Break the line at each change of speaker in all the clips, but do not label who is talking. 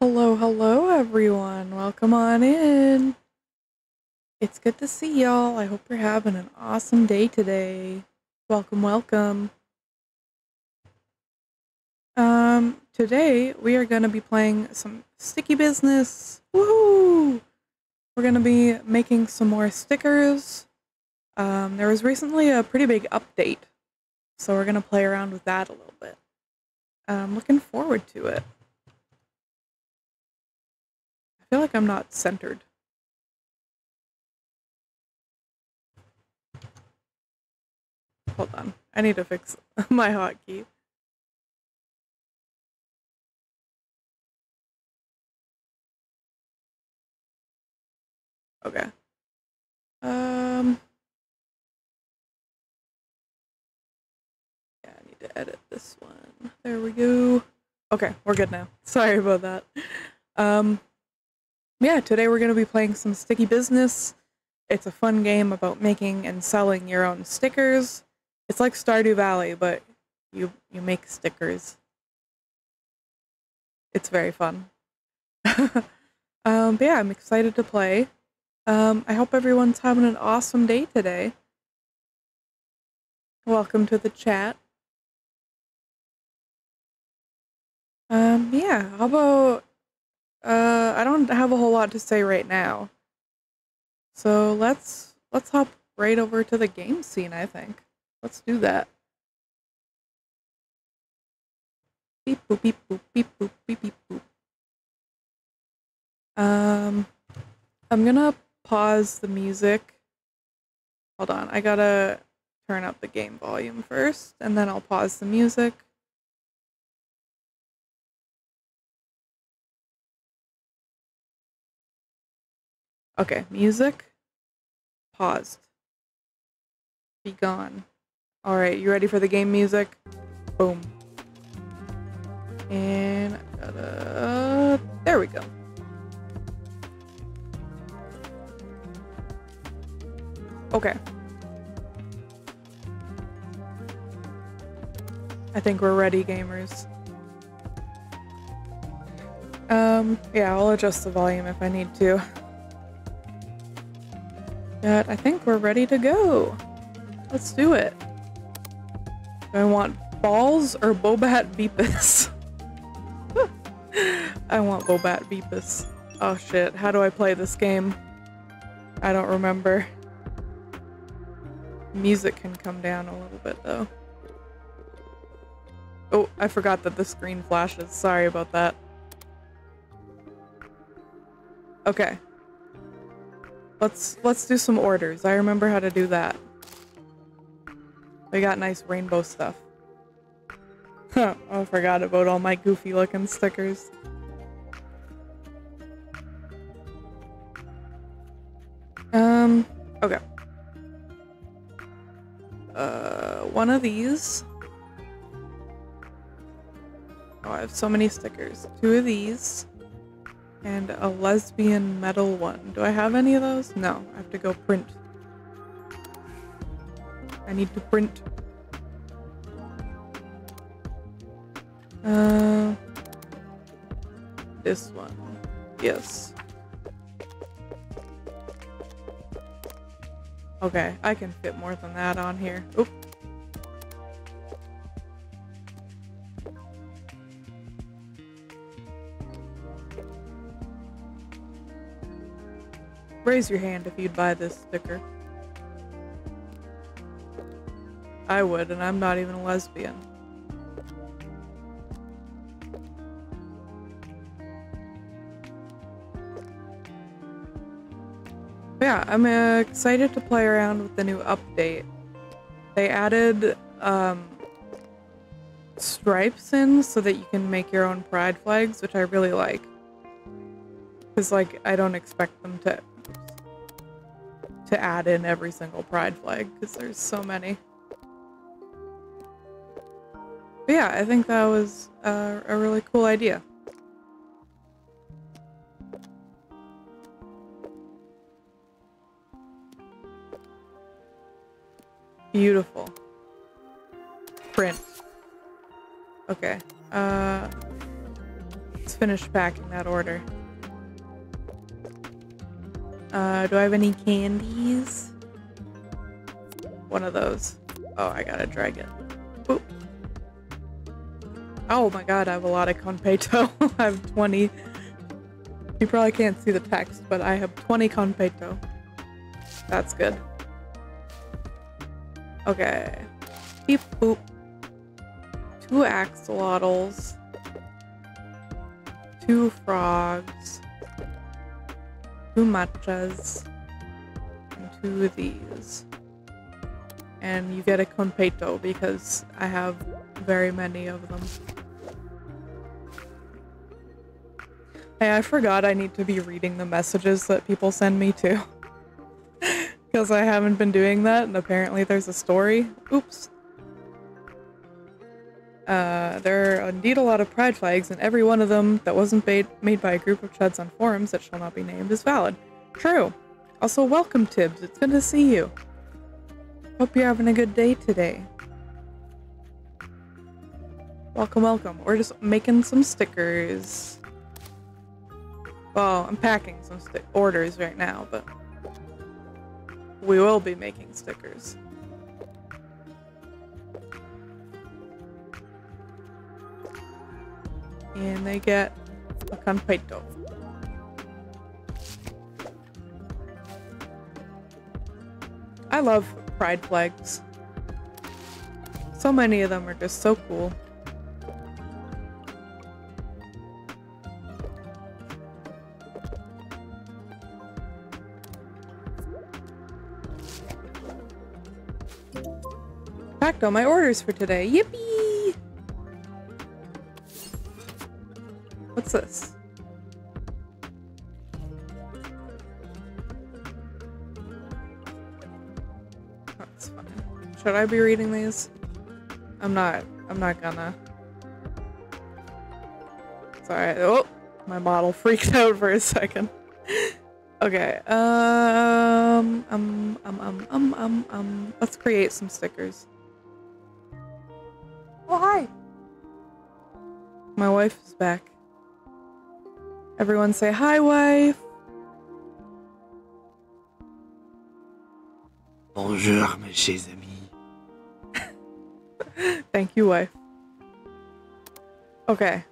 Hello, hello, everyone. Welcome on in. It's good to see y'all. I hope you're having an awesome day today. Welcome, welcome. Um, today we are going to be playing some sticky business. Woohoo! We're going to be making some more stickers. Um, there was recently a pretty big update, so we're going to play around with that a little bit. I'm looking forward to it. I feel like I'm not centered. Hold on. I need to fix my hotkey. Okay. Um. Yeah, I need to edit this one. There we go. Okay, we're good now. Sorry about that. Um, yeah, today we're going to be playing some Sticky Business. It's a fun game about making and selling your own stickers. It's like Stardew Valley, but you you make stickers. It's very fun. um, but yeah, I'm excited to play. Um, I hope everyone's having an awesome day today. Welcome to the chat. Um, yeah, how about uh I don't have a whole lot to say right now. So let's let's hop right over to the game scene, I think. Let's do that. Beep boop beep boop beep boop beep beep boop. Um I'm gonna pause the music. Hold on, I gotta turn up the game volume first, and then I'll pause the music. Okay, music paused. Be gone. All right, you ready for the game music? Boom. And gotta, there we go. Okay. I think we're ready, gamers. Um, yeah, I'll adjust the volume if I need to. But I think we're ready to go. Let's do it. Do I want balls or Bobat Beepus? I want Bobat Beepus. Oh shit, how do I play this game? I don't remember. Music can come down a little bit though. Oh, I forgot that the screen flashes. Sorry about that. Okay. Let's let's do some orders. I remember how to do that. We got nice rainbow stuff. Huh, I forgot about all my goofy looking stickers. Um, okay. Uh, one of these. Oh, I have so many stickers. Two of these. And a lesbian metal one. Do I have any of those? No, I have to go print. I need to print. Uh, this one. Yes. Okay, I can fit more than that on here. Oop. Raise your hand if you'd buy this sticker. I would, and I'm not even a lesbian. Yeah, I'm uh, excited to play around with the new update. They added um, stripes in so that you can make your own pride flags, which I really like. Because, like, I don't expect them to to add in every single pride flag because there's so many. But yeah, I think that was uh, a really cool idea. Beautiful. Print. Okay. Uh, let's finish packing that order. Uh, do I have any candies? One of those. Oh, I gotta drag it. Oop. Oh my god, I have a lot of Konpeito. I have 20. You probably can't see the text, but I have 20 Konpeito. That's good. Okay. Beep boop. Two axolotls. Two frogs. Two matchas. And two of these. And you get a konpeito because I have very many of them. Hey, I forgot I need to be reading the messages that people send me too. Because I haven't been doing that, and apparently there's a story. Oops. Uh, there are indeed a lot of pride flags, and every one of them that wasn't made, made by a group of chuds on forums that shall not be named is valid. True. Also, welcome, Tibbs. It's good to see you. Hope you're having a good day today. Welcome, welcome. We're just making some stickers. Well, I'm packing some orders right now, but we will be making stickers. And they get a konpeito. I love pride flags. So many of them are just so cool. Packed all my orders for today. Yippee! That's fine. Should I be reading these? I'm not. I'm not gonna. Sorry. Oh, my model freaked out for a second. okay. Um. Um. Um. Um. Um. Um. Um. Let's create some stickers. Oh hi. My wife is back. Everyone say hi, wife.
Bonjour, mes chers amis.
Thank you, wife. Okay.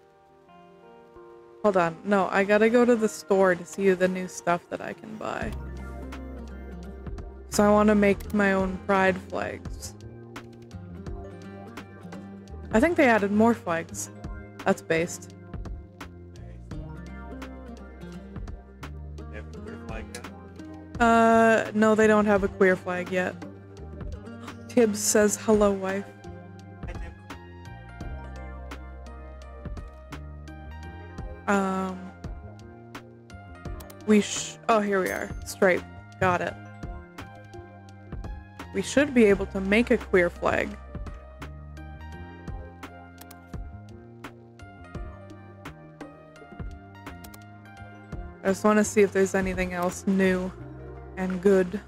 Hold on. No, I gotta go to the store to see the new stuff that I can buy. So I want to make my own pride flags. I think they added more flags. That's based. Uh, no, they don't have a queer flag yet. Tibbs says hello, wife. Um, we sh- oh, here we are. Stripe. Got it. We should be able to make a queer flag. I just want to see if there's anything else new and good.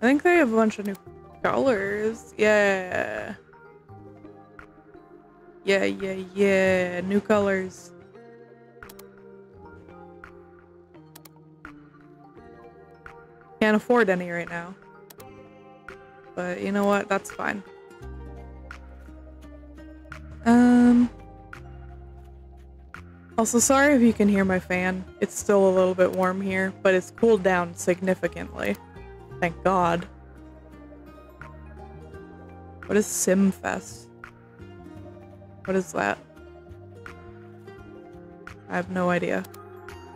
I think they have a bunch of new colors. Yeah. Yeah, yeah, yeah. New colors. Can't afford any right now. But you know what? That's fine. Um. Also, sorry if you can hear my fan. It's still a little bit warm here, but it's cooled down significantly. Thank God. What is Simfest? What is that? I have no idea.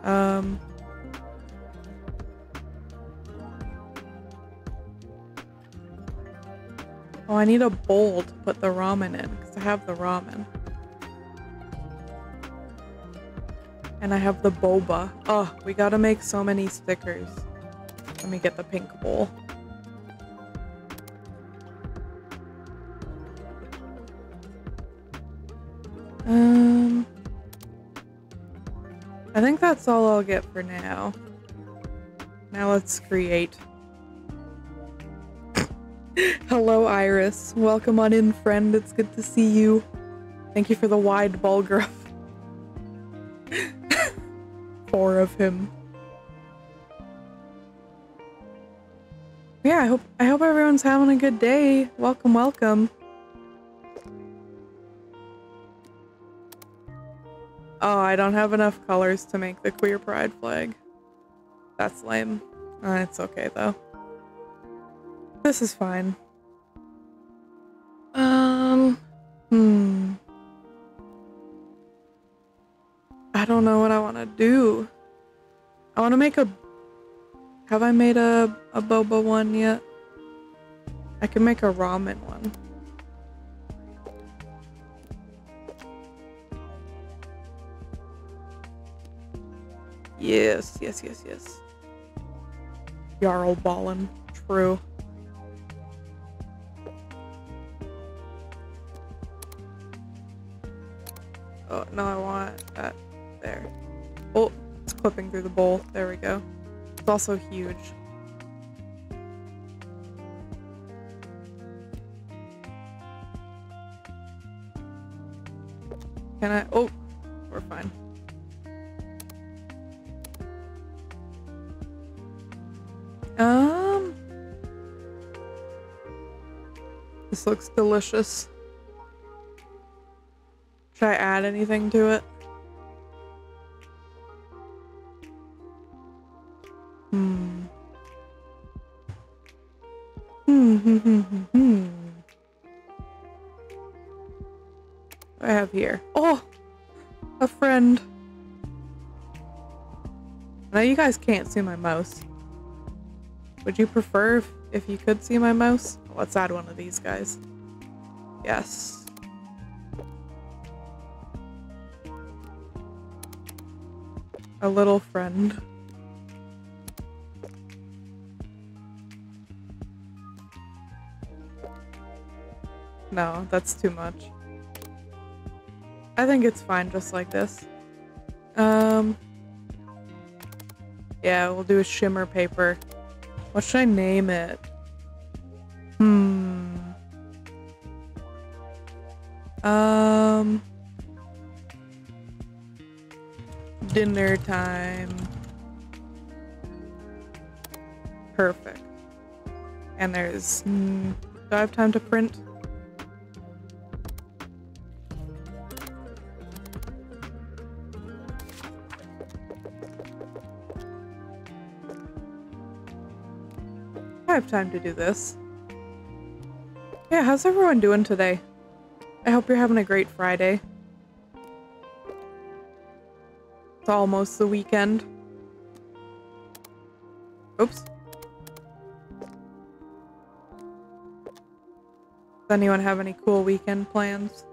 Um. Oh, I need a bowl to put the ramen in because I have the ramen. And I have the boba. Oh, we gotta make so many stickers. Let me get the pink bowl. Um, I think that's all I'll get for now. Now let's create. Hello, Iris. Welcome on in, friend. It's good to see you. Thank you for the wide bulgur. Four of him. Yeah, I hope I hope everyone's having a good day. Welcome, welcome. Oh, I don't have enough colors to make the queer pride flag. That's lame. Uh, it's okay though. This is fine. Um, hmm. I don't know what I want to do. I want to make a. Have I made a a boba one yet? I can make a ramen one. Yes, yes, yes, yes. Jarl Ballin. True. Oh, no, I want that there. Oh, it's clipping through the bowl. There we go. It's also huge. Can I? Oh, we're fine. Um, this looks delicious. Should I add anything to it? You guys can't see my mouse. Would you prefer if, if you could see my mouse? Oh, let's add one of these guys. Yes. A little friend. No, that's too much. I think it's fine just like this. Yeah, we'll do a shimmer paper. What should I name it? Hmm. Um. Dinner time. Perfect. And there's. Mm, do I have time to print? Time to do this. Yeah, how's everyone doing today? I hope you're having a great Friday. It's almost the weekend. Oops. Does anyone have any cool weekend plans?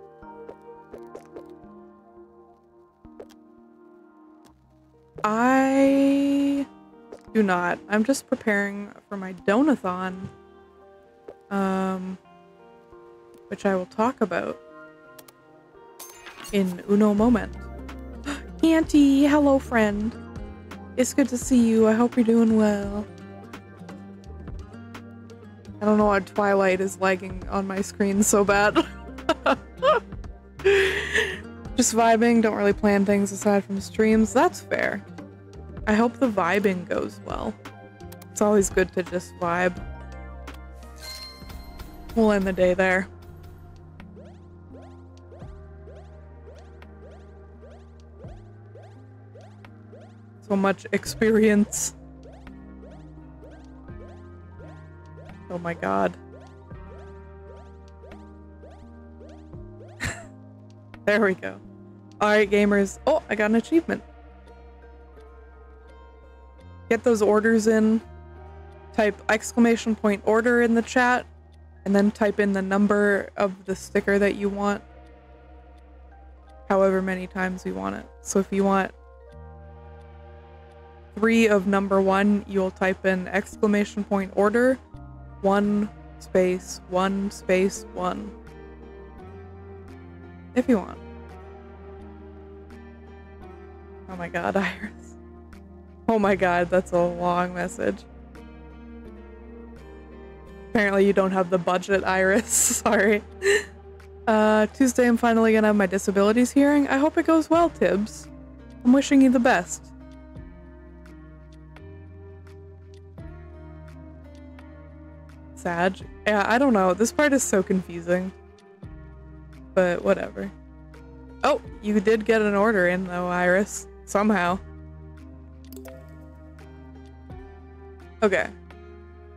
Do not. I'm just preparing for my donathon, um, which I will talk about in uno moment. Auntie, hello friend. It's good to see you. I hope you're doing well. I don't know why Twilight is lagging on my screen so bad. Just vibing, don't really plan things aside from streams. That's fair. I hope the vibing goes well. It's always good to just vibe. We'll end the day there. So much experience. Oh my god. there we go. Alright, gamers. Oh, I got an achievement. Get those orders in. Type exclamation point order in the chat. And then type in the number of the sticker that you want. However many times you want it. So if you want three of number one, you'll type in exclamation point order one space one space one if you want oh my god iris oh my god that's a long message apparently you don't have the budget iris sorry Uh, Tuesday, I'm finally gonna have my disabilities hearing. I hope it goes well, Tibbs. I'm wishing you the best. Sag. Yeah, I don't know. This part is so confusing. But whatever. Oh, you did get an order in though, Iris. Somehow. Okay.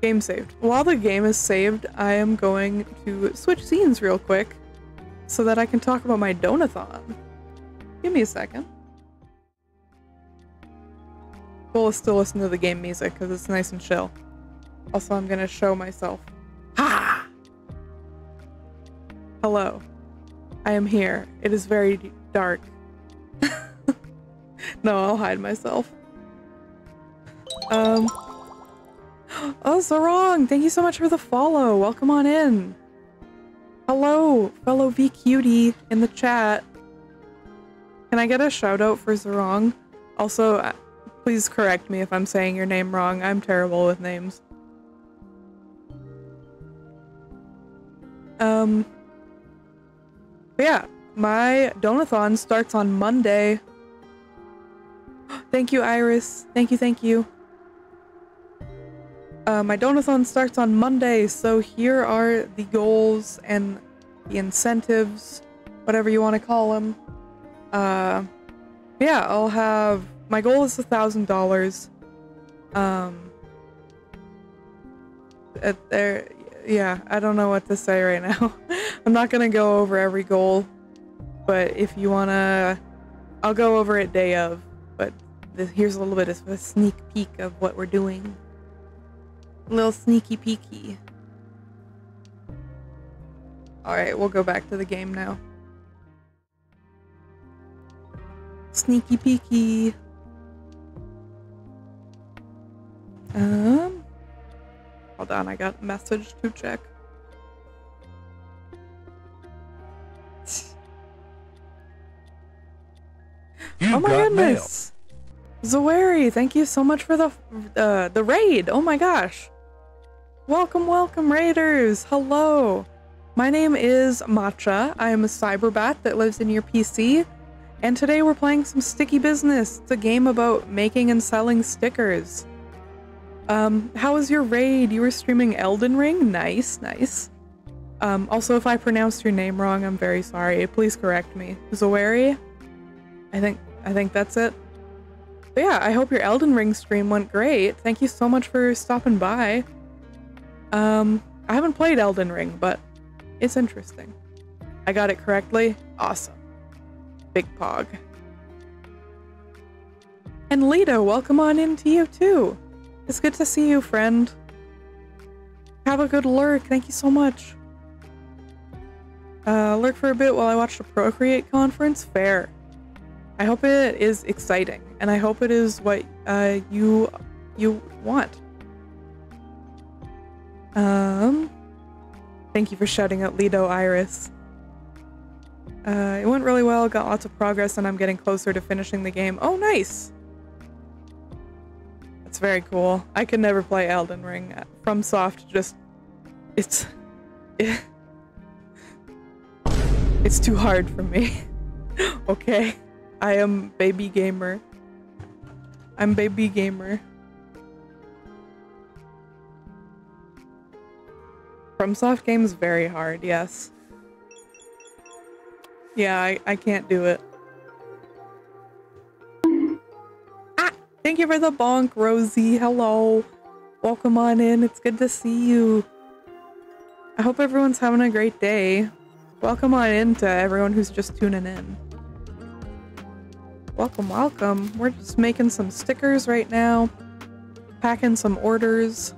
Game saved. While the game is saved, I am going to switch scenes real quick so that I can talk about my donathon. Give me a second. Goal is still listen to the game music because it's nice and chill. Also, I'm gonna show myself. Ha! Hello. I am here. It is very dark. no, I'll hide myself. Um. Oh, Sarong, thank you so much for the follow. Welcome on in. Hello, fellow V cutie in the chat. Can I get a shout out for Zarong? Also, uh, please correct me if I'm saying your name wrong. I'm terrible with names. Um, yeah, my donathon starts on Monday. thank you, Iris. Thank you, thank you. Uh, my donathon starts on Monday, so here are the goals and the incentives, whatever you want to call them. Uh, yeah, I'll have my goal is a thousand dollars. Um, uh, there, yeah, I don't know what to say right now. I'm not gonna go over every goal, but if you wanna, I'll go over it day of. But here's a little bit of a sneak peek of what we're doing. A little sneaky peeky. Alright, we'll go back to the game now. Sneaky peeky. Um, hold on, I got a message to check.
You
oh my
got mail.
goodness! Zawari, thank you so much for the uh, the raid. Oh my gosh! Welcome, welcome, raiders. Hello. My name is Matcha. I am a cyberbat that lives in your PC, and today we're playing some Sticky Business. It's a game about making and selling stickers. Um, how was your raid? You were streaming Elden Ring? Nice, nice. Um, also, if I pronounced your name wrong, I'm very sorry. Please correct me. Zawari? I think I think that's it. But yeah, I hope your Elden Ring stream went great. Thank you so much for stopping by. Um, I haven't played Elden Ring, but it's interesting. I got it correctly? Awesome. Big Pog. And Lito, welcome on in to you too. It's good to see you, friend. Have a good lurk. Thank you so much. Uh, lurk for a bit while I watch the Procreate conference. Fair. I hope it is exciting, and I hope it is what uh, you you want. Um, thank you for shouting out Lido Iris. Uh, it went really well, got lots of progress, and I'm getting closer to finishing the game. Oh, nice! That's very cool. I could never play Elden Ring. FromSoft, just it's it's too hard for me. okay, I am baby gamer. I'm baby gamer. FromSoft games very hard, yes. Yeah, I, I can't do it. Ah! Thank you for the bonk, Rosie. Hello. Welcome on in. It's good to see you. I hope everyone's having a great day. Welcome on in to everyone who's just tuning in. Welcome, welcome. We're just making some stickers right now. Packing some orders.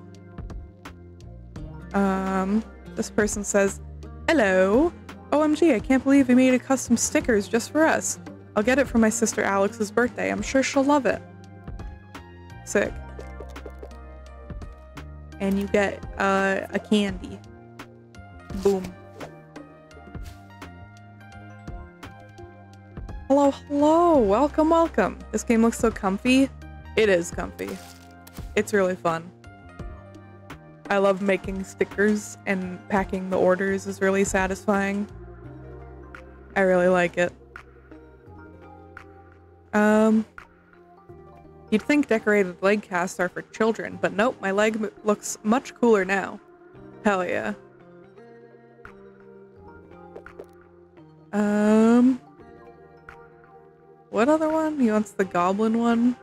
Um, this person says, Hello. OMG, I can't believe you made a custom stickers just for us. I'll get it for my sister Alex's birthday. I'm sure she'll love it. Sick. And you get uh, a candy. Boom. Hello, hello. Welcome, welcome. This game looks so comfy. It is comfy. It's really fun. I love making stickers and packing the orders is really satisfying. I really like it. Um, you'd think decorated leg casts are for children, but nope, my leg looks much cooler now. Hell yeah. Um, what other one? He wants the goblin one.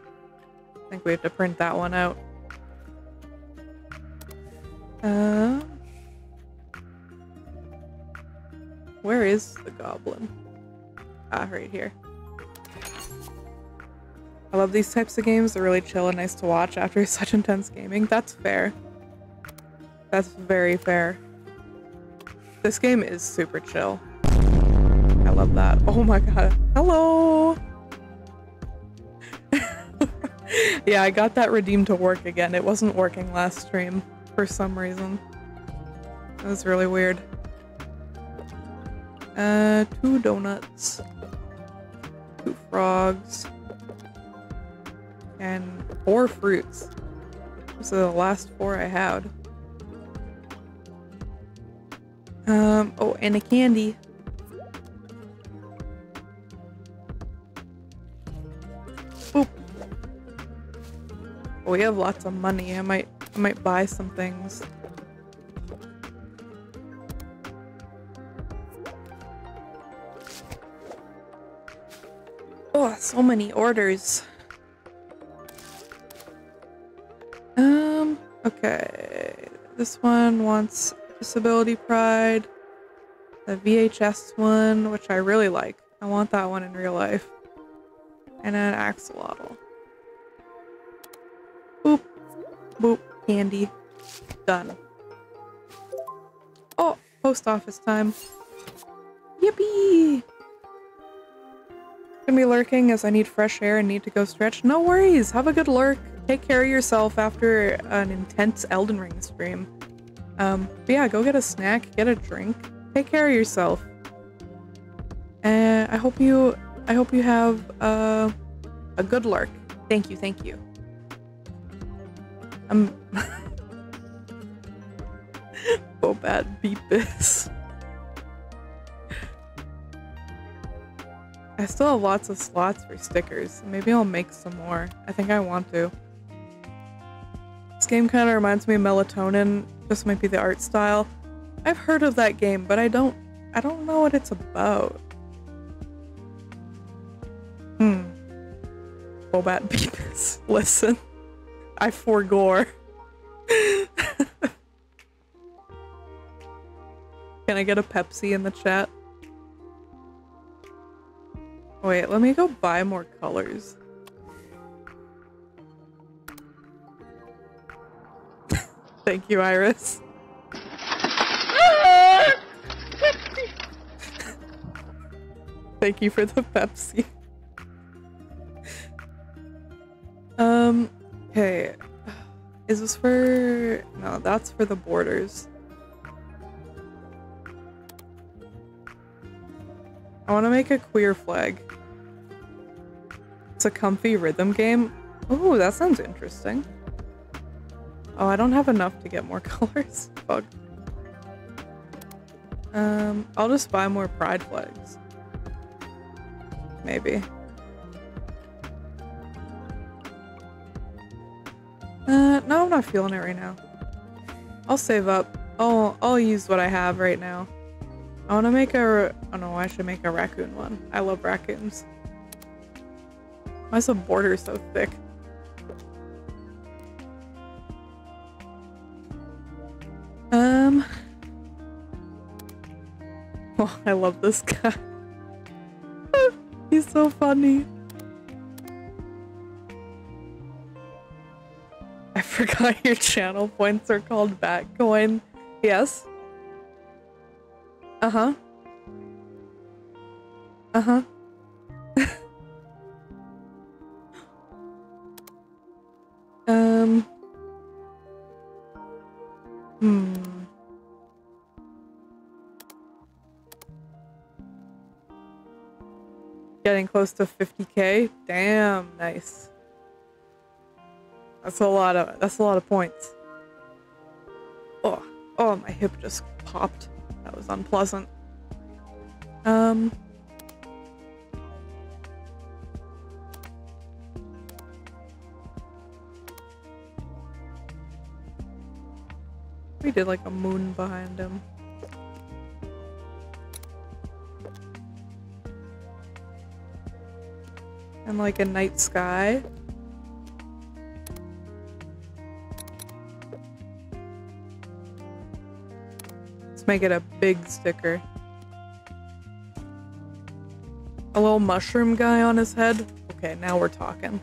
I think we have to print that one out. Um, where is the goblin? Ah, right here. I love these types of games. They're really chill and nice to watch after such intense gaming. That's fair. That's very fair. This game is super chill. I love that. Oh my god. Hello! yeah, I got that redeemed to work again. It wasn't working last stream for some reason. That was really weird. Uh, two donuts. Two frogs. And four fruits. Those are the last four I had. Um, oh, and a candy. Boop. We have lots of money. I might I might buy some things. Oh, so many orders. Um, okay. This one wants Disability Pride. The VHS one, which I really like. I want that one in real life. And an axolotl. Boop. Boop. Candy. Done. Oh, post office time. Yippee! Gonna be lurking as I need fresh air and need to go stretch. No worries. Have a good lurk. Take care of yourself after an intense Elden Ring stream. Um, but yeah, go get a snack, get a drink. Take care of yourself. And I hope you, I hope you have uh, a good lurk. Thank you, thank you. I'm. so bad. Beat. I still have lots of slots for stickers. Maybe I'll make some more. I think I want to. This game kind of reminds me of Melatonin. This might be the art style. I've heard of that game, but I don't I don't know what it's about. Hmm. Bobat Beavis. Listen. I forgore. Can I get a Pepsi in the chat? Wait, let me go buy more colors. Thank you, Iris. Thank you for the Pepsi. Um, okay. Is this for... No, that's for the borders. I want to make a queer flag. It's a comfy rhythm game. Oh, that sounds interesting. Oh, I don't have enough to get more colors. Fuck. Um, I'll just buy more pride flags. Maybe. Uh, no, I'm not feeling it right now. I'll save up. I'll, I'll use what I have right now. I want to make a... Oh no, I should make a raccoon one. I love raccoons. Why is the border so thick? Um... Oh, I love this guy. He's so funny. forgot your channel points are called Batcoin. Yes. Uh-huh. Uh-huh. um. Hmm. Getting close to 50k? Damn, nice. That's a lot of that's a lot of points. Oh, oh, my hip just popped. That was unpleasant. Um. We did like a moon behind him. And like a night sky. Let's make it a big sticker. A little mushroom guy on his head. Okay, now we're talking.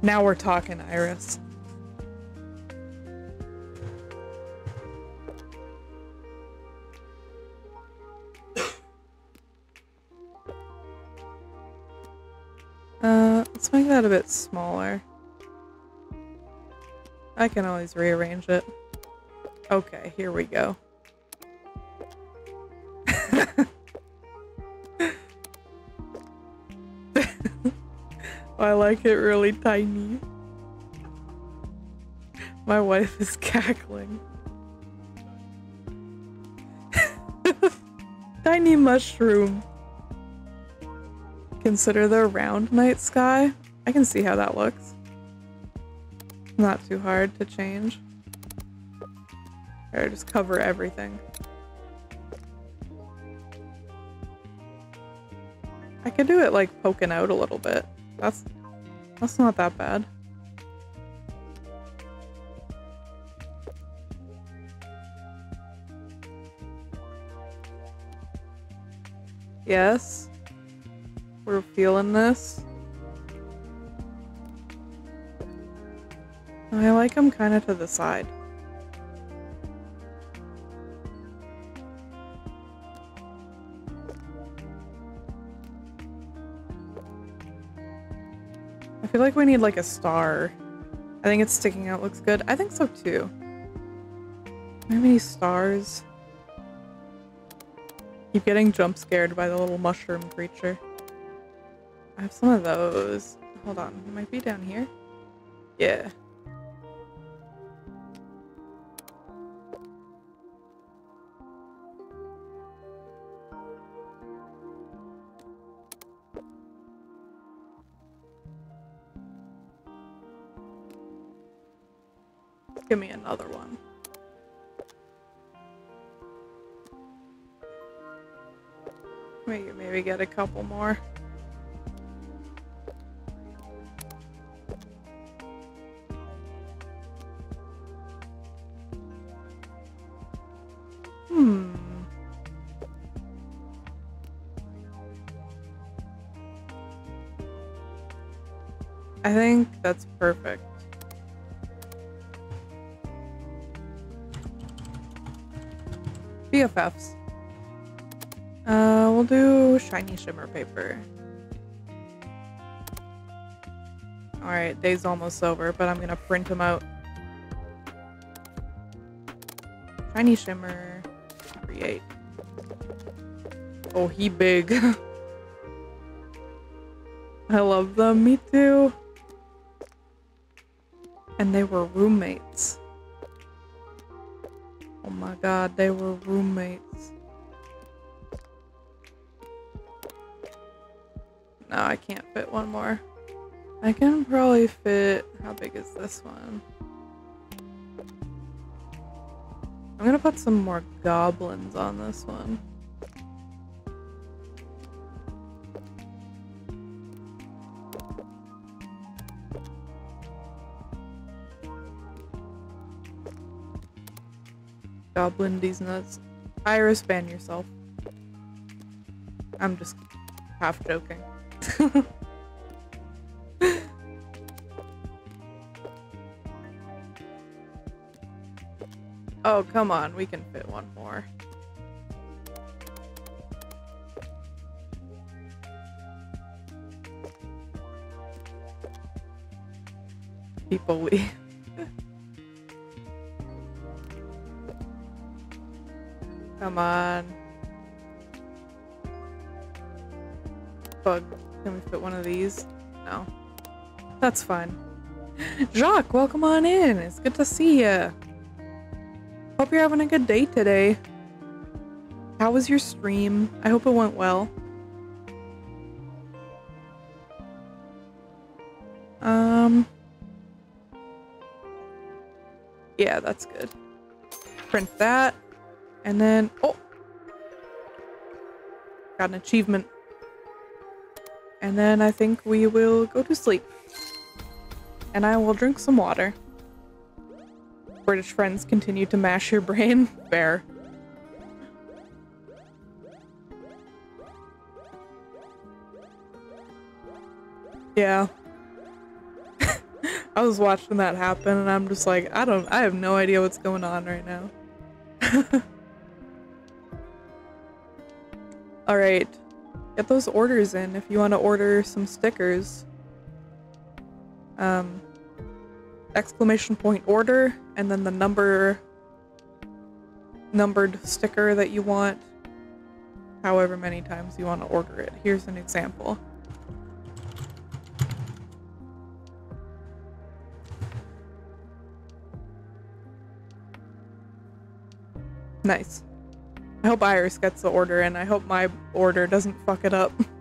Now we're talking, Iris. Uh, let's make that a bit smaller. I can always rearrange it. Okay, here we go. I like it really tiny. My wife is cackling. tiny mushroom. Consider the round night sky. I can see how that looks. Not too hard to change. Or just cover everything. I could do it like poking out a little bit. That's that's not that bad. Yes. We're feeling this. I like them kind of to the side. Feel like we need like a star. I think it's sticking out looks good. I think so too. How many stars? Keep getting jump scared by the little mushroom creature. I have some of those. Hold on, it might be down here. Yeah. Give me another one. Maybe maybe get a couple more. Hmm. I think that's perfect. BFFs. Uh, we'll do shiny shimmer paper. Alright, day's almost over, but I'm gonna print them out. Shiny shimmer. Create. Oh, he big. I love them, me too. And they were roommates. This one? I'm gonna put some more goblins on this one. Goblin these nuts. Iris, ban yourself. I'm just half joking. oh, come on. We can fit one more. People. Come on. Bug. Can we fit one of these? No. That's fine. Jacques, welcome on in. It's good to see you. Hope you're having a good day today. How was your stream? I hope it went well. Um. Yeah, that's good. Print that. And then, oh! Got an achievement. And then I think we will go to sleep. And I will drink some water. British friends continue to mash your brain. Fair. Yeah. I was watching that happen and I'm just like, I don't, I have no idea what's going on right now. Alright. Get those orders in if you want to order some stickers. Um, exclamation point order and then the number numbered sticker that you want however many times you want to order it. Here's an example. Nice. I hope Iris gets the order and I hope my order doesn't fuck it up.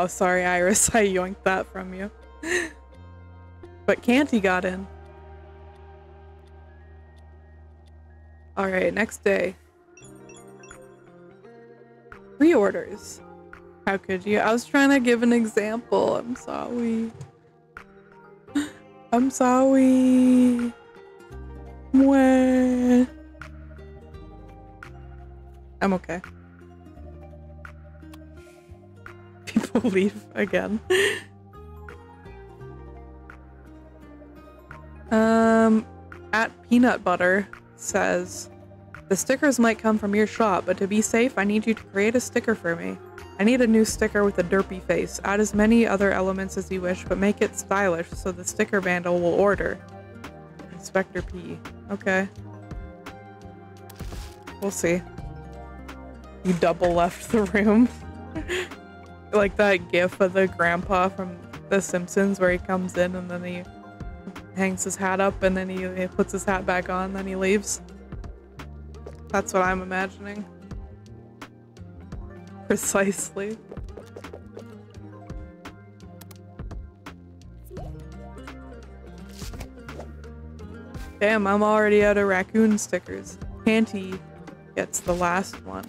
oh, sorry, Iris. I yoinked that from you. but Canty got in. Alright, next day. Pre-orders. How could you? I was trying to give an example. I'm sorry. I'm sorry. Mwah. I'm okay. People leave again. um, at peanut butter says, the stickers might come from your shop, but to be safe, I need you to create a sticker for me. I need a new sticker with a derpy face. Add as many other elements as you wish, but make it stylish so the sticker vandal will order. Inspector P. Okay. We'll see. You double left the room. like that gif of the grandpa from The Simpsons where he comes in and then he hangs his hat up and then he, he puts his hat back on, then he leaves. That's what I'm imagining. Precisely. Damn, I'm already out of raccoon stickers. Panty gets the last one.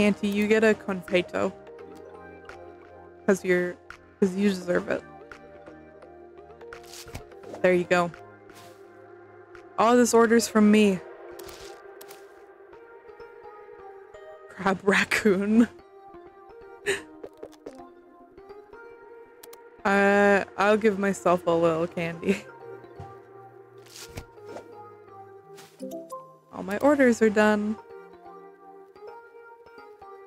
Panty, you get a konpeito. Cause you're, cause you deserve it. There you go. All this order's from me. Crab raccoon. uh, I'll give myself a little candy. All my orders are done.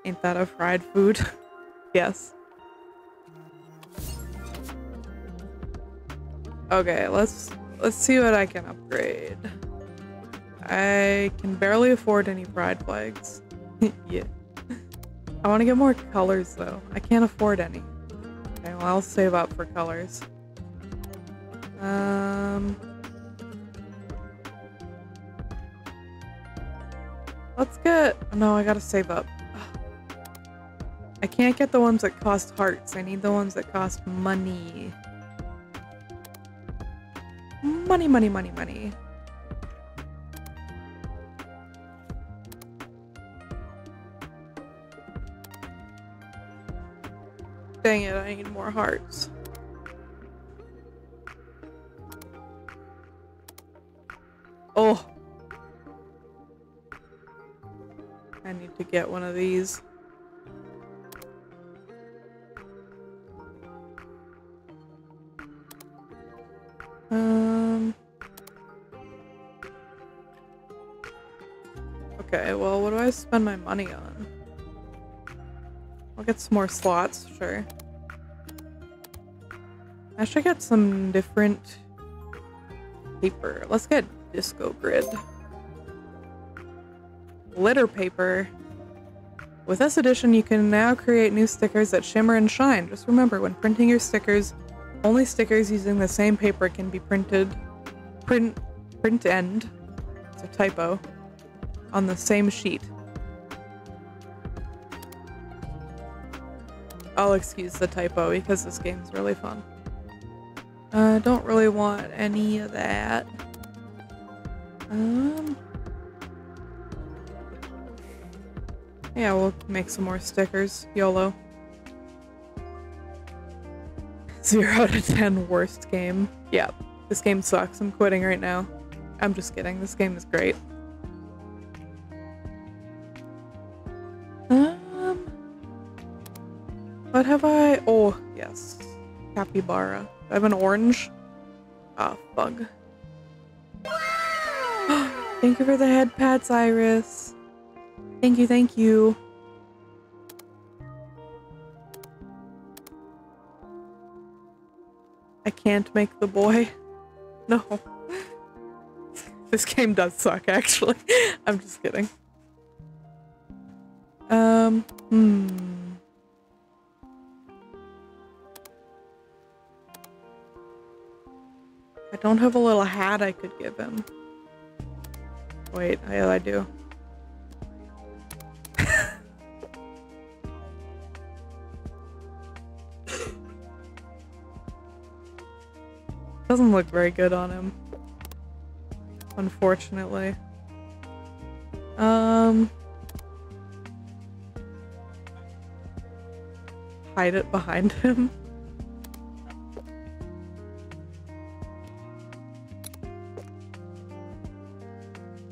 Ain't that a fried food? yes. Okay, let's let's see what I can upgrade. I can barely afford any pride flags. yeah. I want to get more colors though. I can't afford any. Okay, well I'll save up for colors. Um Let's get no, I gotta save up. I can't get the ones that cost hearts. I need the ones that cost money. Money, money, money, money. Dang it, I need more hearts. Oh. I need to get one of these. Spend my money on? I'll get some more slots, sure. I should get some different paper. Let's get disco grid. Glitter paper. With this edition, you can now create new stickers that shimmer and shine. Just remember, when printing your stickers, only stickers using the same paper can be printed. Print, print end, it's a typo, on the same sheet. I'll excuse the typo because this game's really fun. I uh, don't really want any of that. Um. Yeah, we'll make some more stickers. YOLO. Zero out of ten worst game. Yep. This game sucks. I'm quitting right now. I'm just kidding. This game is great. What have I? Oh, yes. Capybara. I have an orange. Ah, bug. thank you for the head pats, Iris. Thank you, thank you. I can't make the boy. No. this game does suck, actually. I'm just kidding. Um, hmm. I don't have a little hat I could give him. Wait, yeah, I do. Doesn't look very good on him. Unfortunately. Um... Hide it behind him.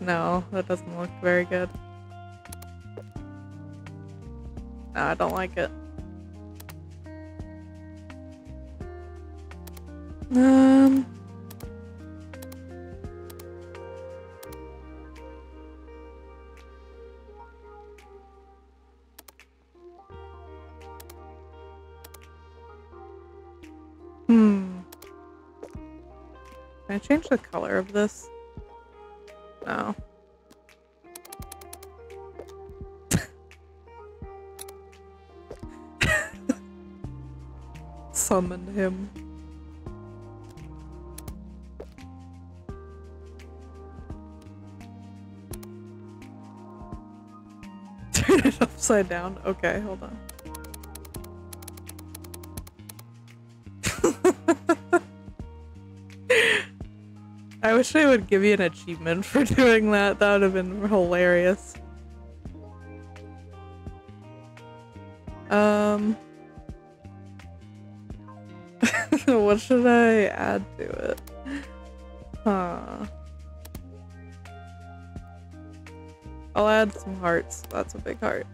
No, that doesn't look very good. No, I don't like it. Um. Hmm. Can I change the color of this? Upside down. Okay, hold on. I wish I would give you an achievement for doing that. That would have been hilarious. Um... what should I add to it? Huh. I'll add some hearts. That's a big heart.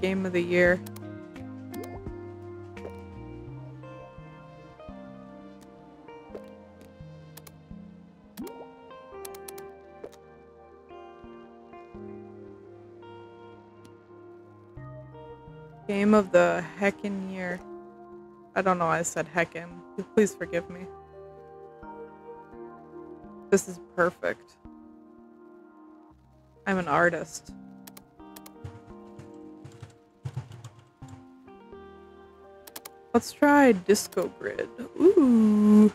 Game of the year. Game of the heckin' year. I don't know why I said heckin'. Please forgive me. This is perfect. I'm an artist. Let's try Disco Grid. Ooh.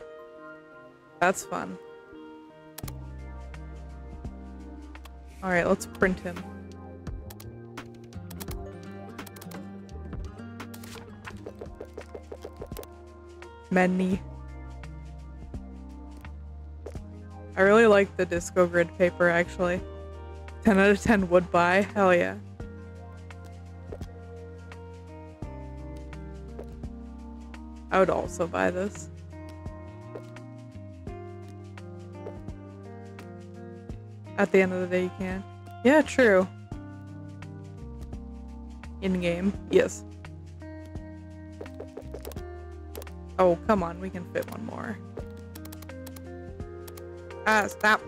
That's fun. Alright, let's print him. Many. I really like the disco grid paper actually. 10 out of 10 would buy. Hell yeah. I would also buy this. At the end of the day, you can. Yeah, true. In-game, yes. Oh, come on, we can fit one more. Ah, stop.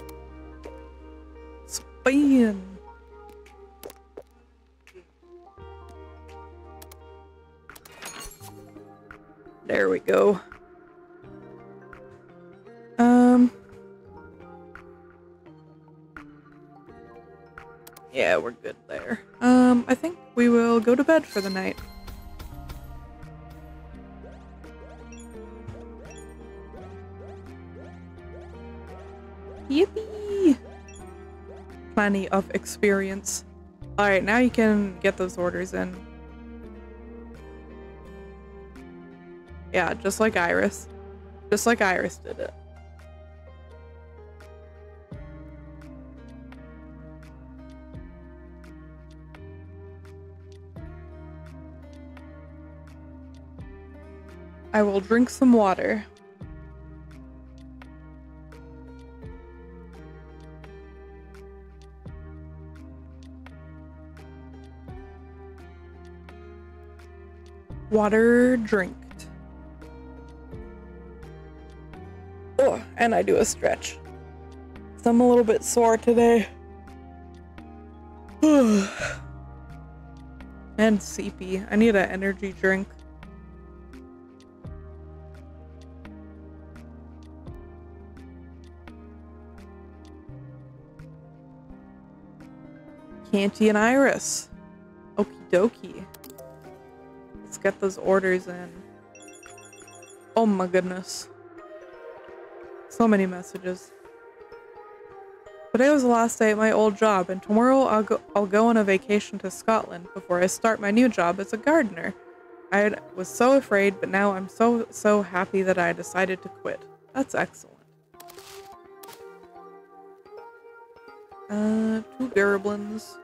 For the night. Yippee! Plenty of experience. Alright, now you can get those orders in. Yeah, just like Iris. Just like Iris did it. I will drink some water. Water drinked. Oh, and I do a stretch. So I'm a little bit sore today. and CP. I need an energy drink. Canty and Iris. Okie dokie. Let's get those orders in. Oh my goodness. So many messages. Today was the last day at my old job, and tomorrow I'll go, I'll go on a vacation to Scotland before I start my new job as a gardener. I was so afraid, but now I'm so, so happy that I decided to quit. That's excellent. Uh, two Garablins.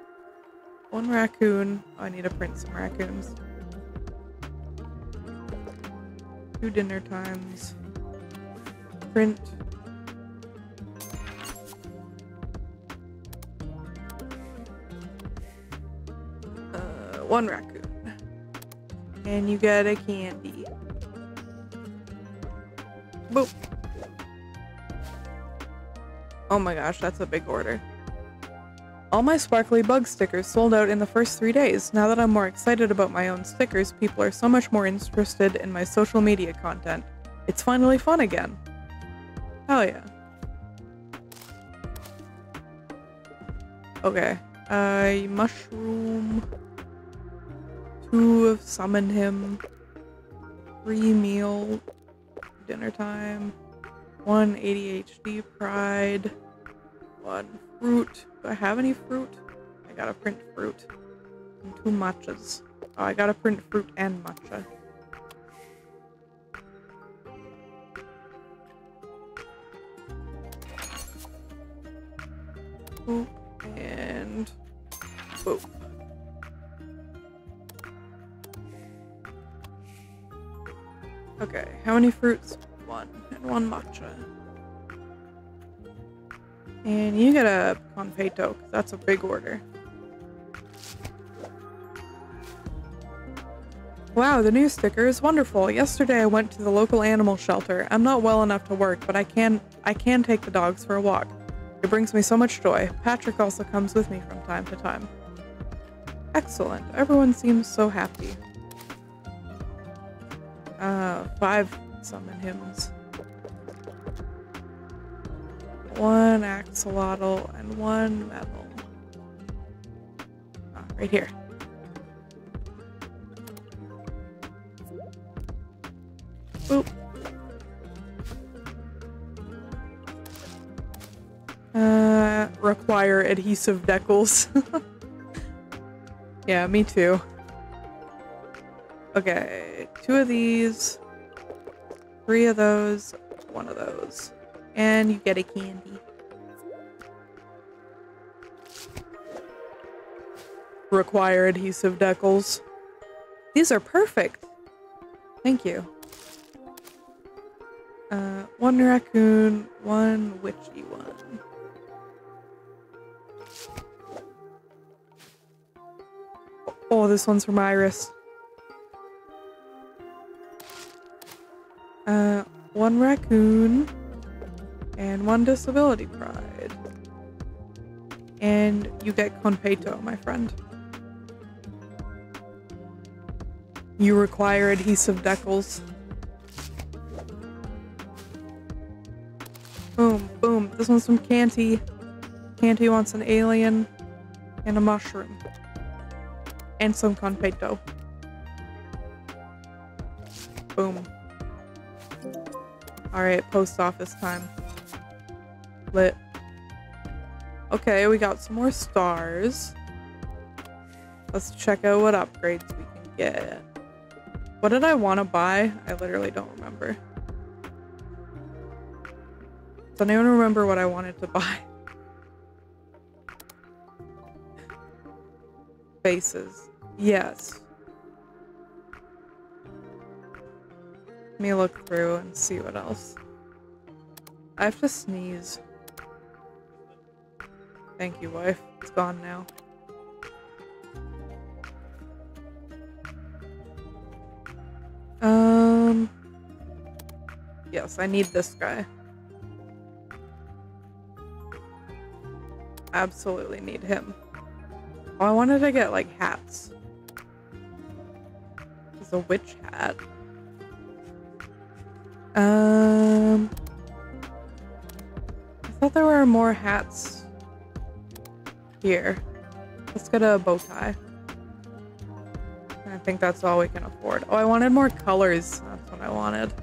One raccoon. Oh, I need to print some raccoons. Two dinner times. Print. Uh, one raccoon. And you get a candy. Boop. Oh my gosh, that's a big order. All my sparkly bug stickers sold out in the first three days. Now that I'm more excited about my own stickers, people are so much more interested in my social media content. It's finally fun again. Hell yeah. Okay. Uh, mushroom. Two of summon him. Three meal. Dinner time. One ADHD pride. One fruit. Do I have any fruit? I gotta print fruit. And two matchas. Oh, I gotta print fruit and matcha. Boop and boop. Okay, how many fruits? One. And one matcha. And you get a konpeito, because that's a big order. Wow, the new sticker is wonderful. Yesterday I went to the local animal shelter. I'm not well enough to work, but I can I can take the dogs for a walk. It brings me so much joy. Patrick also comes with me from time to time. Excellent. Everyone seems so happy. Uh, five summon hymns. One axolotl and one metal. Ah, right here. Boop. Uh, require adhesive decals. yeah, me too. Okay, two of these, three of those, one of those. And you get a candy. Require adhesive decals. These are perfect. Thank you. Uh, one raccoon, one witchy one. Oh, this one's from Iris. Uh, one raccoon and one disability pride. And you get Konpeito, my friend. You require adhesive decals. Boom, boom. This one's from Canty. Canty wants an alien. And a mushroom. And some konpeito. Boom. Alright, post office time. Lit. Okay, we got some more stars. Let's check out what upgrades we can get. What did I want to buy? I literally don't remember. Does anyone remember what I wanted to buy? Faces. Yes. Let me look through and see what else. I have to sneeze. Thank you, wife. It's gone now. Um. Yes, I need this guy. Absolutely need him. Oh, I wanted to get like hats. There's a witch hat. Um. I thought there were more hats here. Let's get a bow tie. I think that's all we can afford. Oh, I wanted more colors. What I wanted.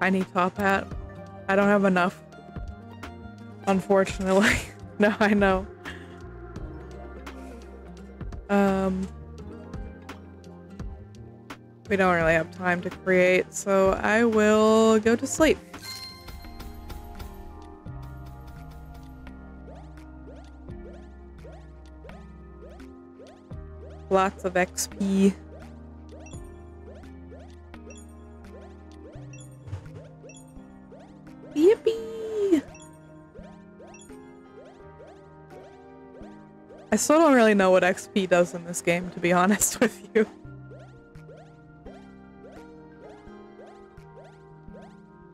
Tiny top hat. I don't have enough. Unfortunately. no, I know. Um, we don't really have time to create, so I will go to sleep. Lots of XP. I still don't really know what XP does in this game, to be honest with you.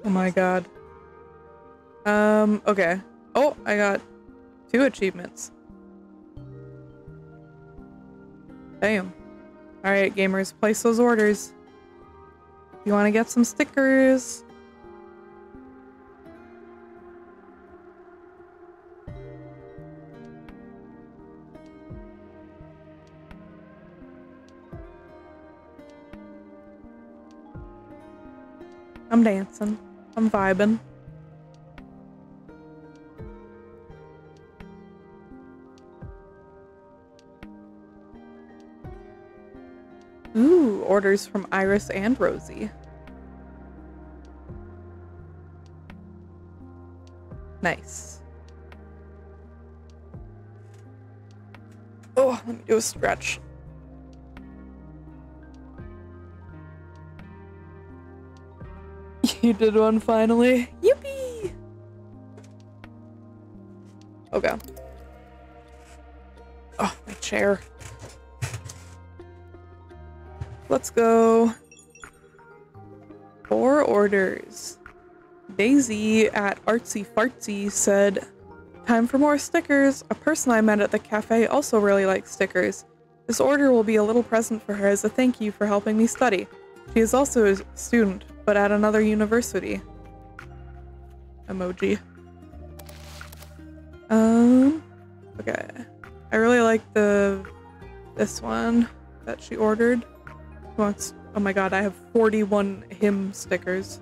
Oh my god. Um, okay. Oh, I got two achievements. Damn. Alright, gamers, place those orders. You want to get some stickers? I'm dancing. I'm vibing. Ooh, orders from Iris and Rosie. Nice. Oh, let me do a stretch. You did one finally. Yippee! Okay. Oh, my chair. Let's go. Four orders. Daisy at Artsy Fartsy said, Time for more stickers. A person I met at the cafe also really likes stickers. This order will be a little present for her as a thank you for helping me study. She is also a student, but at another university. Emoji. Um, okay. I really like the, this one that she ordered. Wants, oh my god, I have 41 him stickers.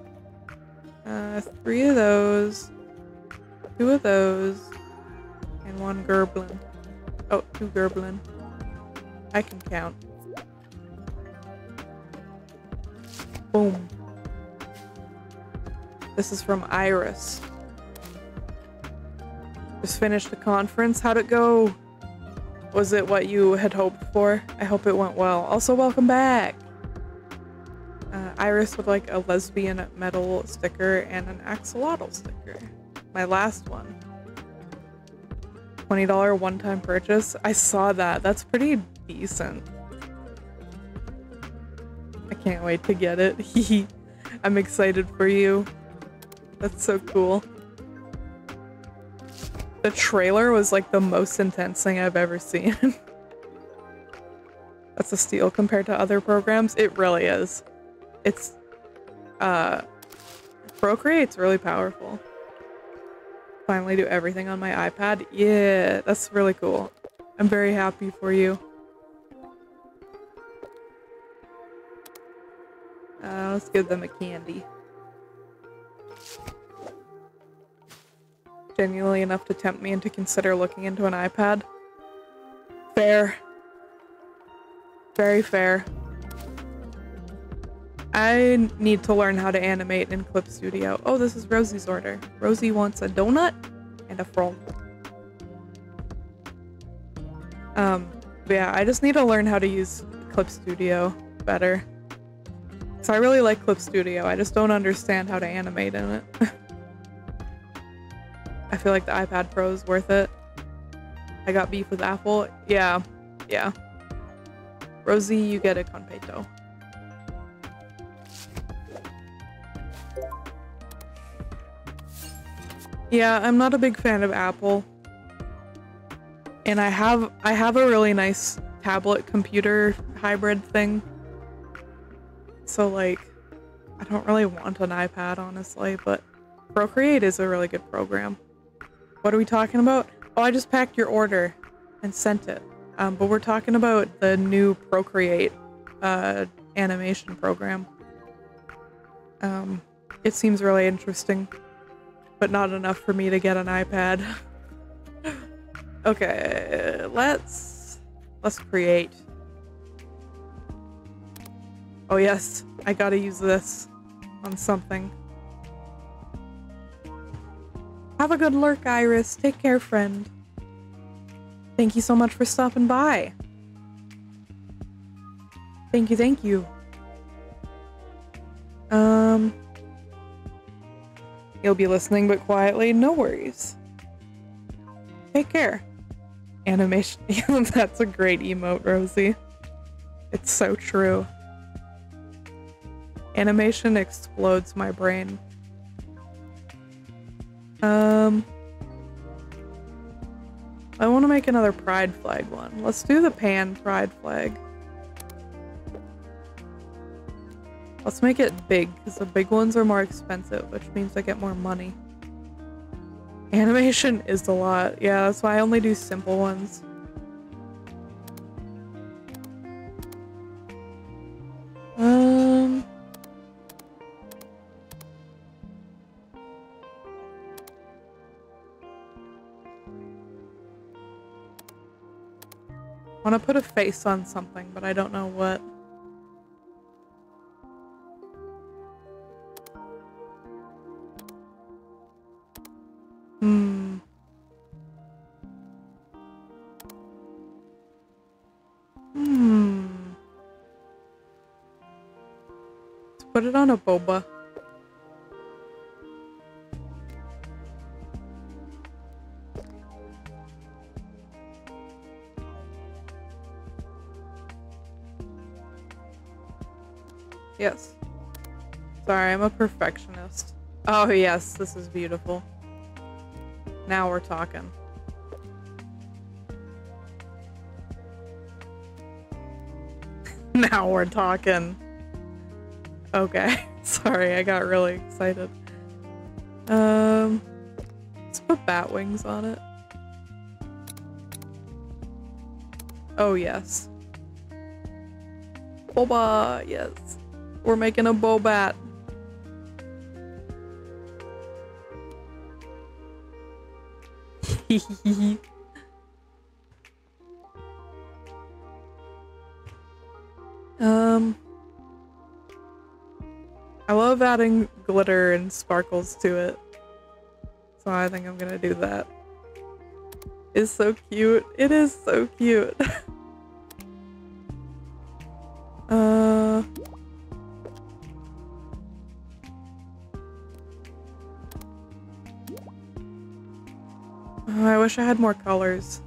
Uh, three of those, two of those, and one Gerblin. Oh, two Gerblin. I can count. Boom. This is from Iris. Just finished the conference. How'd it go? Was it what you had hoped for? I hope it went well. Also, welcome back! Uh, Iris would like a lesbian metal sticker and an axolotl sticker. My last one. $20 one-time purchase. I saw that. That's pretty decent. I can't wait to get it. I'm excited for you. That's so cool. The trailer was like the most intense thing I've ever seen. That's a steal compared to other programs. It really is. It's, uh, Procreate's really powerful. finally do everything on my iPad. Yeah, that's really cool. I'm very happy for you. Uh, let's give them a candy. Genuinely enough to tempt me into consider looking into an iPad. Fair. Very fair. I need to learn how to animate in Clip Studio. Oh, this is Rosie's order. Rosie wants a donut and a frog. Um, yeah, I just need to learn how to use Clip Studio better. So I really like Clip Studio, I just don't understand how to animate in it. I feel like the iPad Pro is worth it. I got beef with Apple. Yeah, yeah. Rosie, you get a Konpeito. Yeah, I'm not a big fan of Apple. And I have I have a really nice tablet computer hybrid thing. So like I don't really want an iPad honestly, but Procreate is a really good program. What are we talking about? Oh, I just packed your order and sent it. Um, but we're talking about the new Procreate uh, animation program. Um, it seems really interesting but not enough for me to get an iPad. okay, let's let's create. Oh yes, I gotta use this on something. Have a good lurk, Iris. Take care, friend. Thank you so much for stopping by. Thank you, thank you. Um, You'll be listening but quietly, no worries. Take care. Animation. That's a great emote, Rosie. It's so true. Animation explodes my brain. Um, I want to make another pride flag one. Let's do the pan pride flag. Let's make it big, because the big ones are more expensive, which means I get more money. Animation is a lot. Yeah, that's why I only do simple ones. Want to put a face on something, but I don't know what. Hmm. Hmm. Let's put it on a boba. Yes. Sorry, I'm a perfectionist. Oh yes, this is beautiful. Now we're talking. now we're talking. Okay. Sorry, I got really excited. Um, let's put bat wings on it. Oh, yes. Boba, yes. We're making a bobat. um, I love adding glitter and sparkles to it. So I think I'm gonna do that. It's so cute. It is so cute. wish I had more colors.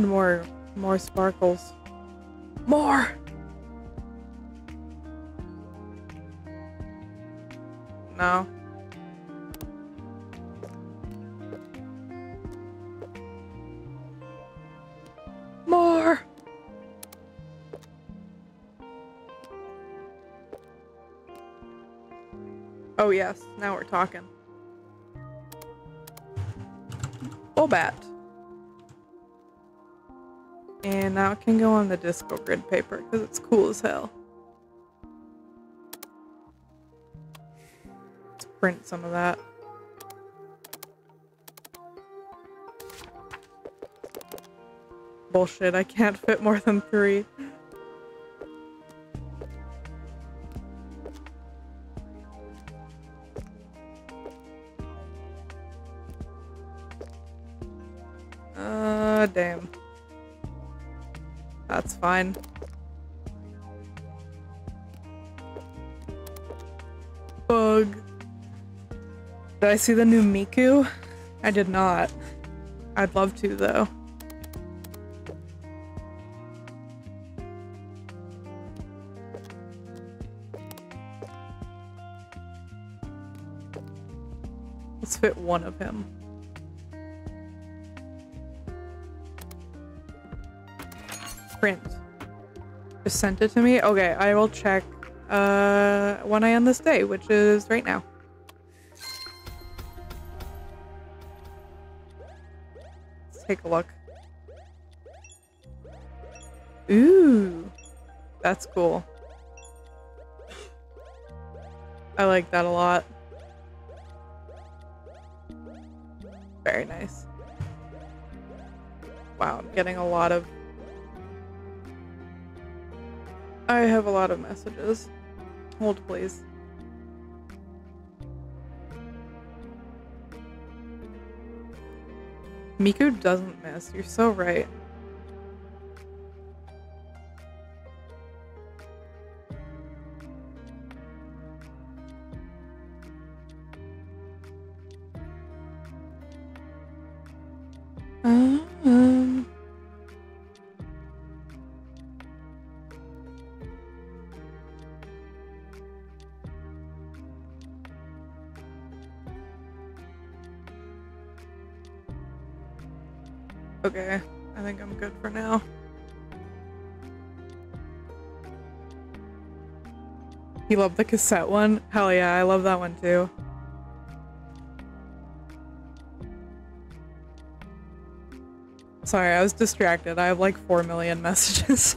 Had more more sparkles. More. No. More. Oh yes, now we're talking. Bobat. And now it can go on the disco grid paper because it's cool as hell. Let's print some of that. Bullshit, I can't fit more than three. Bug. Did I see the new Miku? I did not. I'd love to, though. Let's fit one of him. Print. Sent it to me? Okay, I will check uh, when I end this day, which is right now. Let's take a look. Ooh, that's cool. I like that a lot. Very nice. Wow, I'm getting a lot of... I have a lot of messages. Hold, please. Miku doesn't miss. You're so right. You love the cassette one? Hell yeah, I love that one too. Sorry, I was distracted. I have like 4 million messages.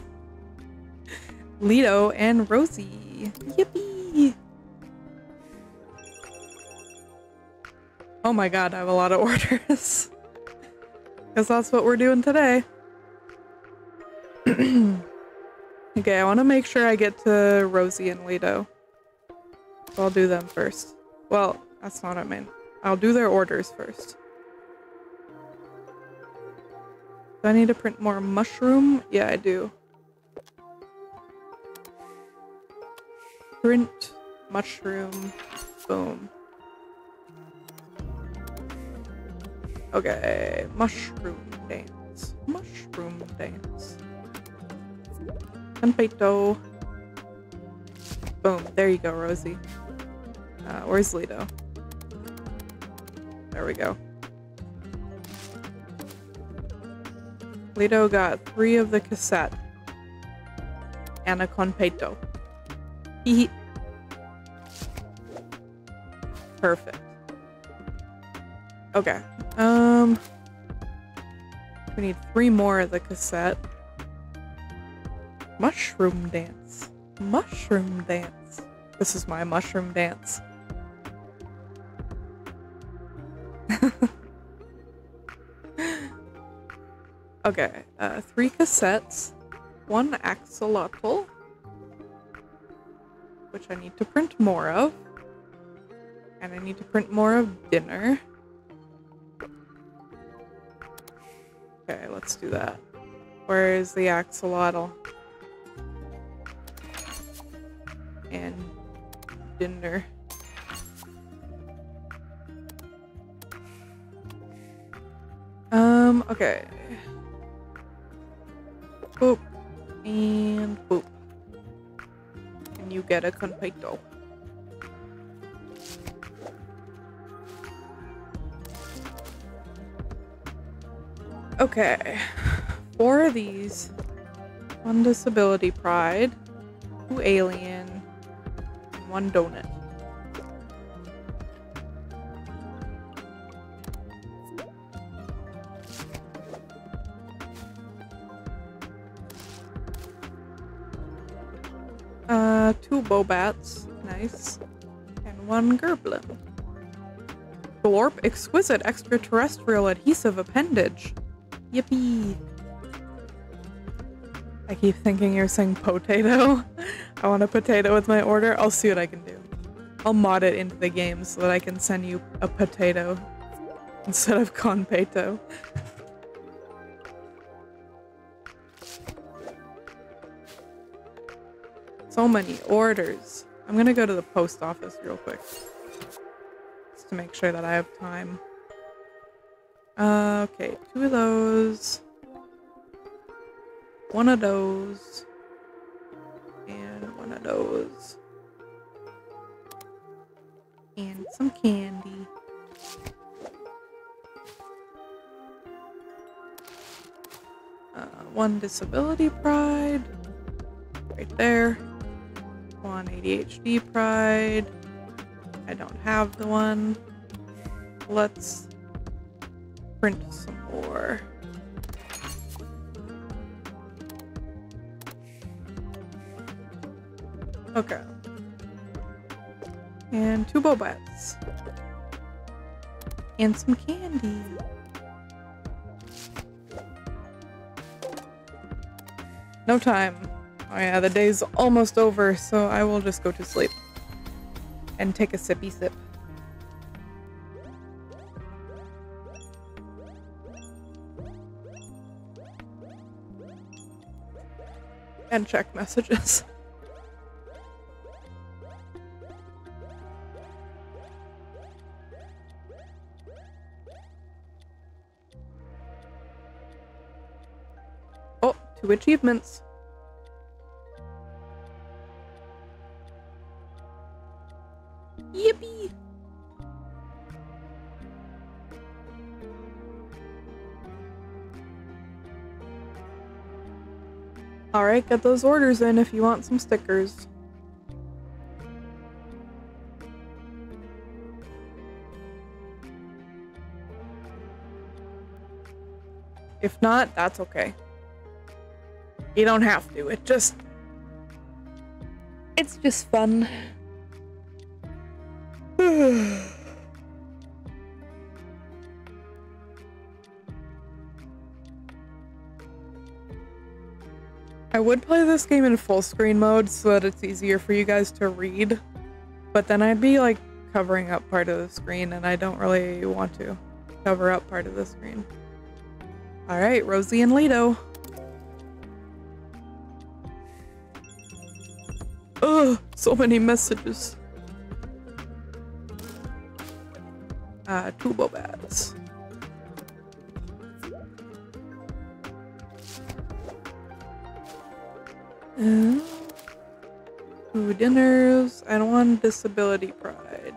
Lido and Rosie. Yippee! Oh my god, I have a lot of orders. Because that's what we're doing today. Okay, I want to make sure I get to Rosie and Lido. So I'll do them first. Well, that's not what I mean. I'll do their orders first. Do I need to print more mushroom? Yeah, I do. Print mushroom. Boom. Okay, mushroom dance. Mushroom dance. Gunpei Boom. There you go, Rosie. Uh, where's Lido? There we go. Lido got three of the cassette. And a konpeito. Hee Perfect. Okay. Um we need three more of the cassette. Mushroom dance. Mushroom dance. This is my mushroom dance. Okay, uh, three cassettes, one axolotl, which I need to print more of, and I need to print more of dinner. Okay, let's do that. Where is the axolotl? And dinner. Um, okay. Boop. And boop. And you get a konpeito. Okay. Four of these. One disability pride. Two alien. One donut. Uh, two bobats. Nice. And one gerblin. Glorp exquisite extraterrestrial adhesive appendage. Yippee! I keep thinking you're saying potato. I want a potato with my order. I'll see what I can do. I'll mod it into the game so that I can send you a potato instead of konpeito. So many orders. I'm gonna go to the post office real quick. Just to make sure that I have time. Uh, okay, two of those. One of those. And one of those. And some candy. Uh, one disability pride. Right there. One ADHD pride. I don't have the one. Let's print some more. Okay. And two bobats. And some candy. No time. Oh yeah, the day's almost over, so I will just go to sleep. And take a sippy sip. And check messages. Achievements. Yippee! Alright, get those orders in if you want some stickers. If not, that's okay. You don't have to. It just. It's just fun. I would play this game in full screen mode so that it's easier for you guys to read, but then I'd be like covering up part of the screen and I don't really want to cover up part of the screen. Alright, Rosie and Lido. So many messages. Uh, two bobats. Uh, two don't want disability pride.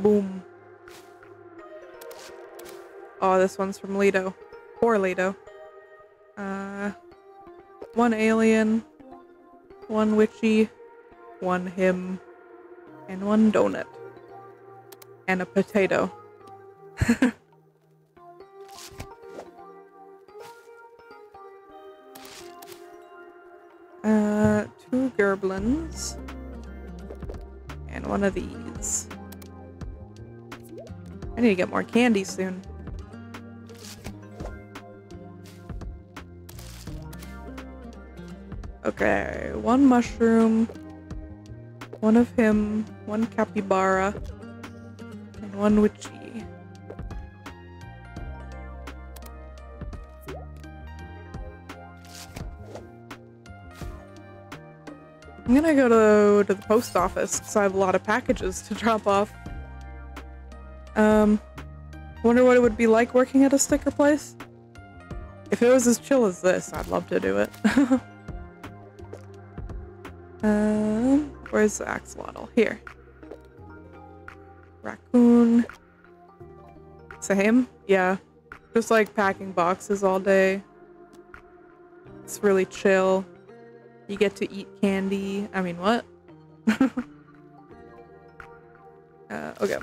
Boom. Oh, this one's from Lido. Poor Lido. One alien, one witchy, one him, and one donut. And a potato. uh, two gerblins. And one of these. I need to get more candy soon. Okay, one mushroom, one of him, one capybara, and one witchy. I'm gonna go to, to the post office because I have a lot of packages to drop off. Um, wonder what it would be like working at a sticker place. If it was as chill as this, I'd love to do it. um, where's the axolotl? Here. Raccoon. Same? Yeah. Just like packing boxes all day. It's really chill. You get to eat candy. I mean, what? uh, okay.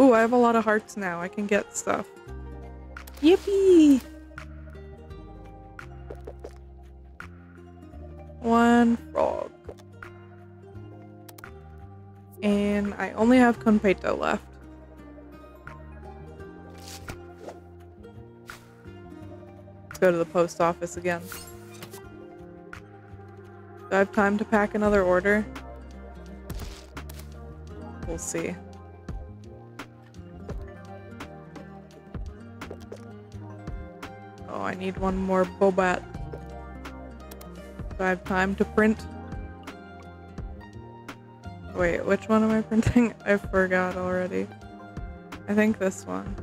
Ooh, I have a lot of hearts now. I can get stuff. Yippee! One frog. And I only have Konpeito left. Let's go to the post office again. Do I have time to pack another order? We'll see. Oh, I need one more Bobat. I have time to print? Wait, which one am I printing? I forgot already. I think this one.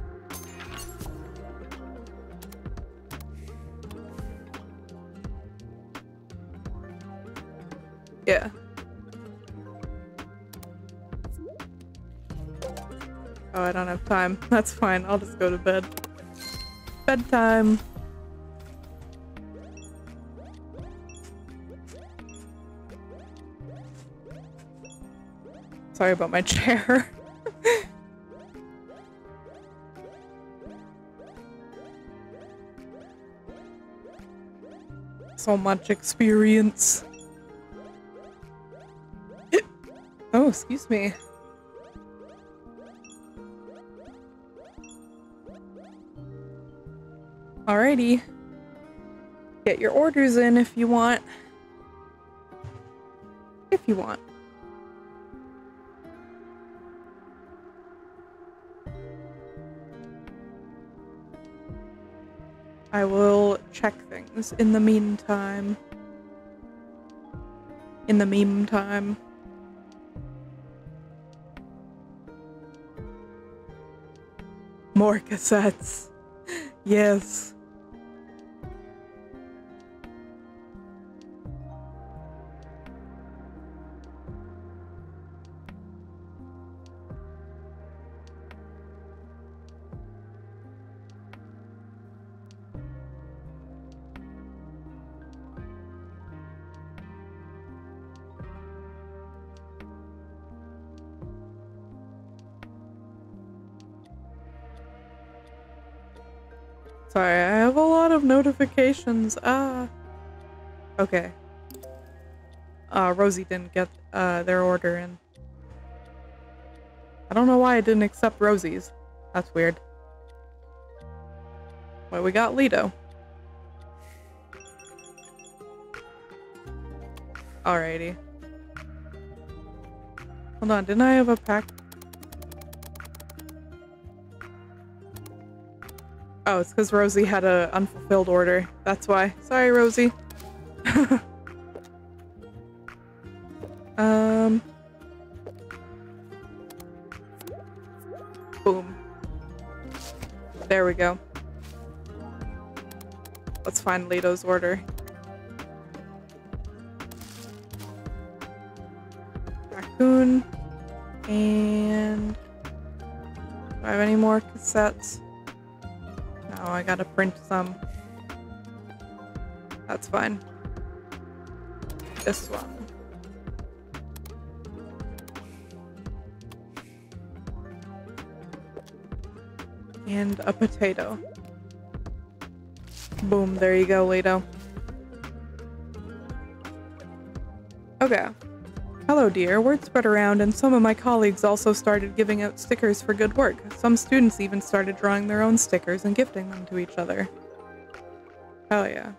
Yeah. Oh, I don't have time. That's fine. I'll just go to bed. Bedtime. Sorry about my chair. so much experience. oh, excuse me. Alrighty. Get your orders in if you want. If you want. I will check things in the meantime. In the meme time. More cassettes. Yes. Notifications. Ah. Okay. Uh, Rosie didn't get uh, their order in. I don't know why I didn't accept Rosie's. That's weird. Well, we got Lido. Alrighty. Hold on, didn't I have a pack? Oh, it's because Rosie had a unfulfilled order. That's why. Sorry, Rosie. um. Boom. There we go. Let's find Lido's order. Raccoon. And... Do I have any more cassettes? I gotta print some. That's fine. This one. And a potato. Boom, there you go, Lido. Okay. Hello, dear. Word spread around, and some of my colleagues also started giving out stickers for good work. Some students even started drawing their own stickers and gifting them to each other. Hell yeah.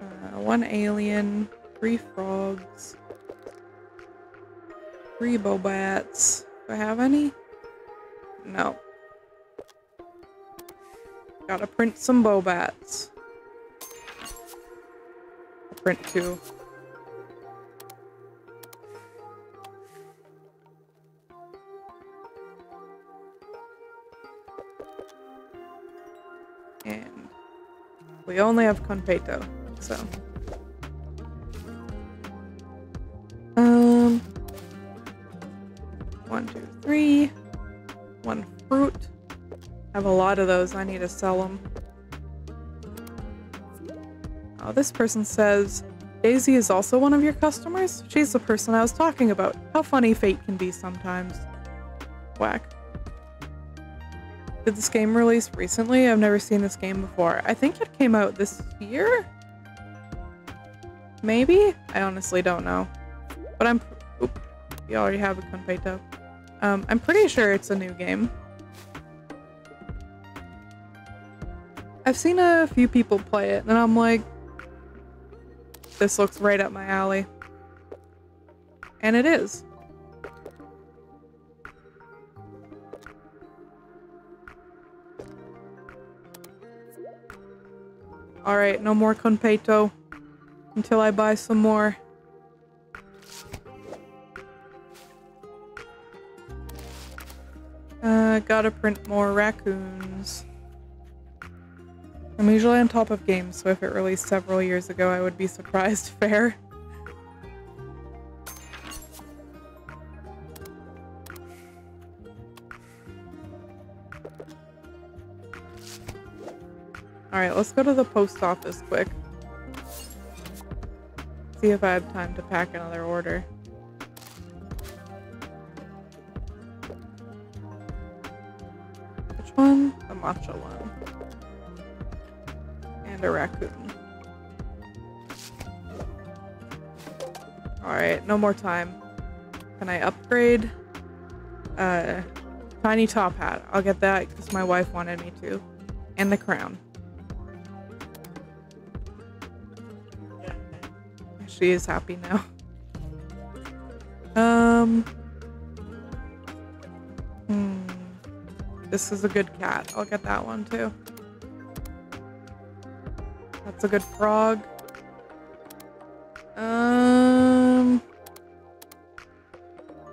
Uh, one alien, three frogs, three bobats. Do I have any? No. Gotta print some bobats. Print two. We only have Konpeito, so. Um, one, two, three. One fruit. I have a lot of those. I need to sell them. Oh, this person says, Daisy is also one of your customers? She's the person I was talking about. How funny fate can be sometimes. Whack. Did this game release recently? I've never seen this game before. I think it came out this year? Maybe? I honestly don't know. But I'm... Oop. You already have a Konpeito. Um, I'm pretty sure it's a new game. I've seen a few people play it, and I'm like, this looks right up my alley. And it is. Alright, no more Konpeito until I buy some more. Uh, gotta print more raccoons. I'm usually on top of games, so if it released several years ago, I would be surprised. Fair. Alright, let's go to the post office quick. See if I have time to pack another order. Which one? The matcha one. And a raccoon. Alright, no more time. Can I upgrade? Uh, tiny top hat. I'll get that because my wife wanted me to. And the crown. She is happy now. Um. Hmm. This is a good cat. I'll get that one too. That's a good frog. Um.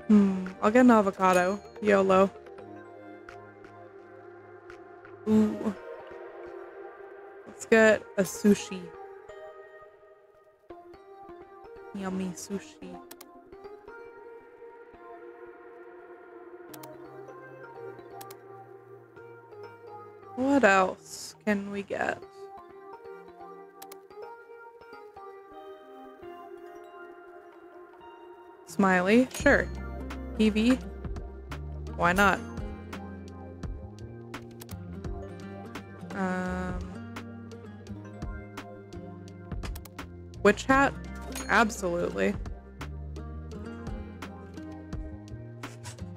Hmm. I'll get an avocado. YOLO. Ooh. Let's get a sushi. Yummy sushi. What else can we get? Smiley, sure. Eevee, why not? Um, witch hat, absolutely.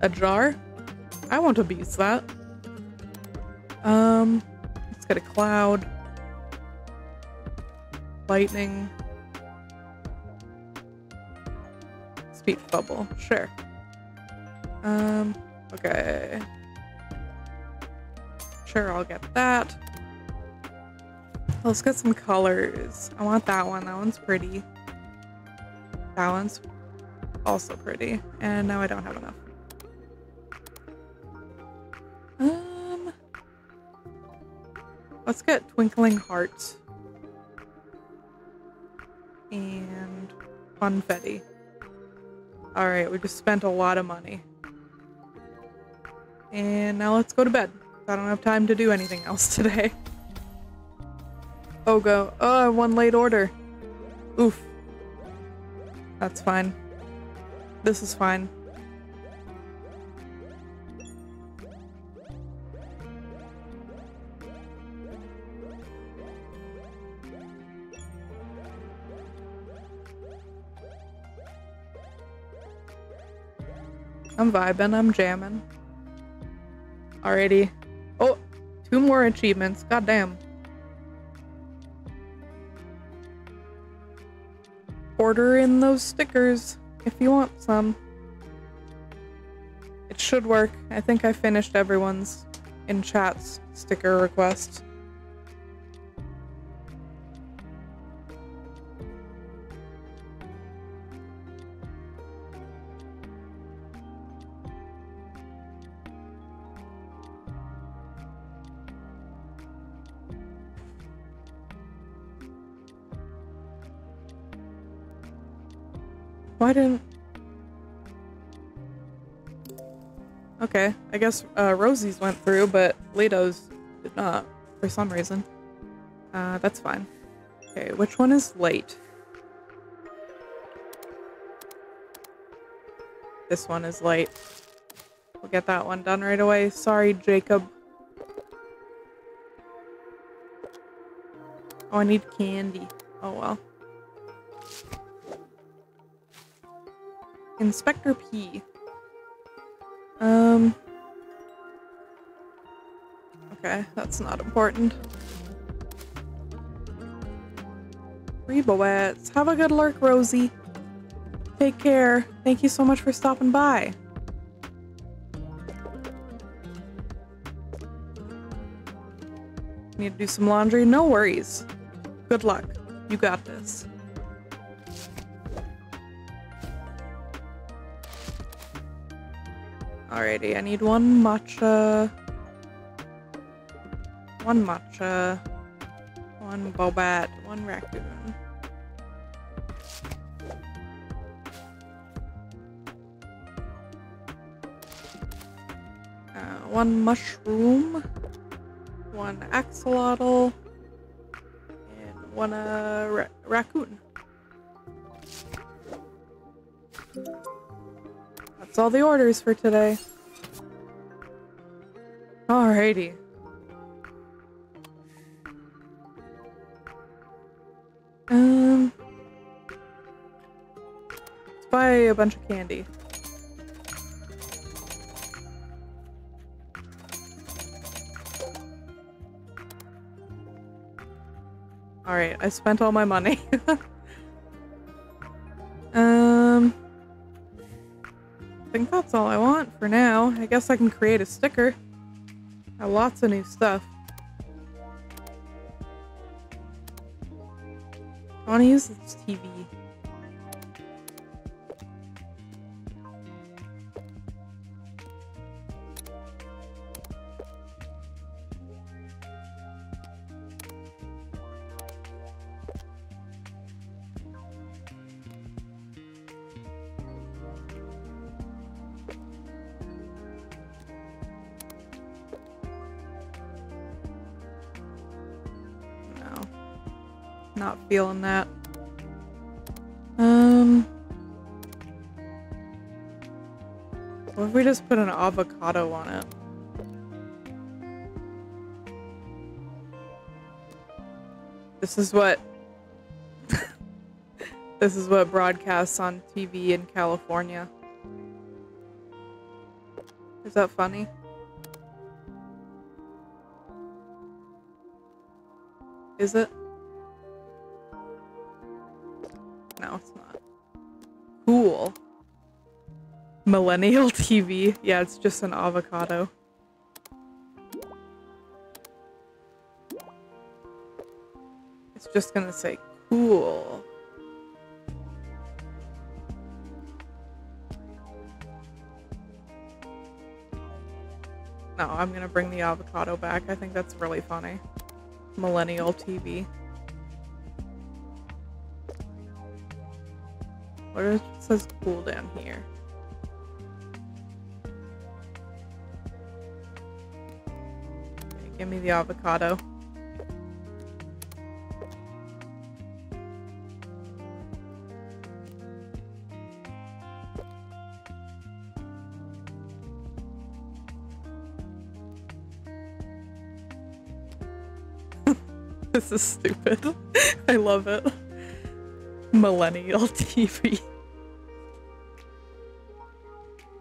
A jar, I want to abuse that. Um, let's get a cloud. Lightning. Speech bubble, sure. Um, okay. Sure, I'll get that. Let's get some colors. I want that one. That one's pretty. One's also pretty. And now I don't have enough. Um, let's get Twinkling Hearts. And Funfetti. Alright, we just spent a lot of money. And now let's go to bed. I don't have time to do anything else today. Oh, go. Oh, one late order. Oof. That's fine. This is fine. I'm vibing, I'm jamming. Alrighty. Oh, two more achievements. Goddamn. Order in those stickers if you want some. It should work. I think I finished everyone's in chat's sticker request. Why didn't... Okay, I guess uh, Rosie's went through, but Lido's did not, for some reason. Uh, that's fine. Okay, which one is late? This one is late. We'll get that one done right away. Sorry, Jacob. Oh, I need candy. Oh well. Inspector P. Um. Okay, that's not important. Reboets. Have a good lurk, Rosie. Take care. Thank you so much for stopping by. Need to do some laundry? No worries. Good luck. You got this. Alrighty, I need one matcha. One matcha. One bobat. One raccoon. Uh, one mushroom. One axolotl. And one uh, ra raccoon. That's all the orders for today. Alrighty. Um, let's buy a bunch of candy. Alright, I spent all my money. think that's all I want for now. I guess I can create a sticker. Got lots of new stuff. I want to use this TV. Feeling that. Um. What if we just put an avocado on it? This is what. this is what broadcasts on TV in California. Is that funny? Is it? Millennial TV. Yeah, it's just an avocado. It's just gonna say cool. No, I'm gonna bring the avocado back. I think that's really funny. Millennial TV. What is, it says cool down here? Give me the avocado. this is stupid. I love it. Millennial TV.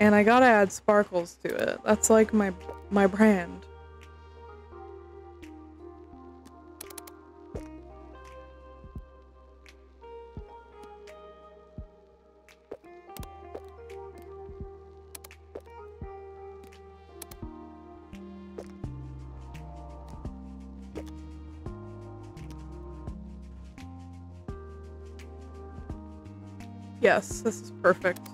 And I gotta add sparkles to it. That's like my my brand. Yes, this is perfect.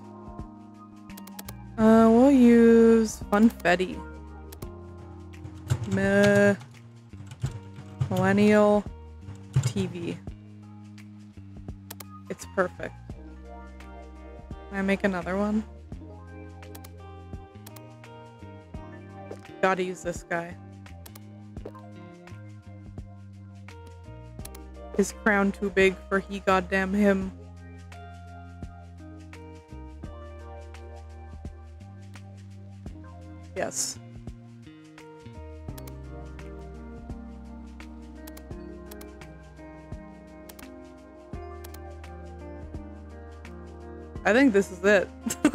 Uh, we'll use Funfetti. Meh. Millennial TV. It's perfect. Can I make another one? Gotta use this guy. His crown too big for he goddamn him. I think this is it.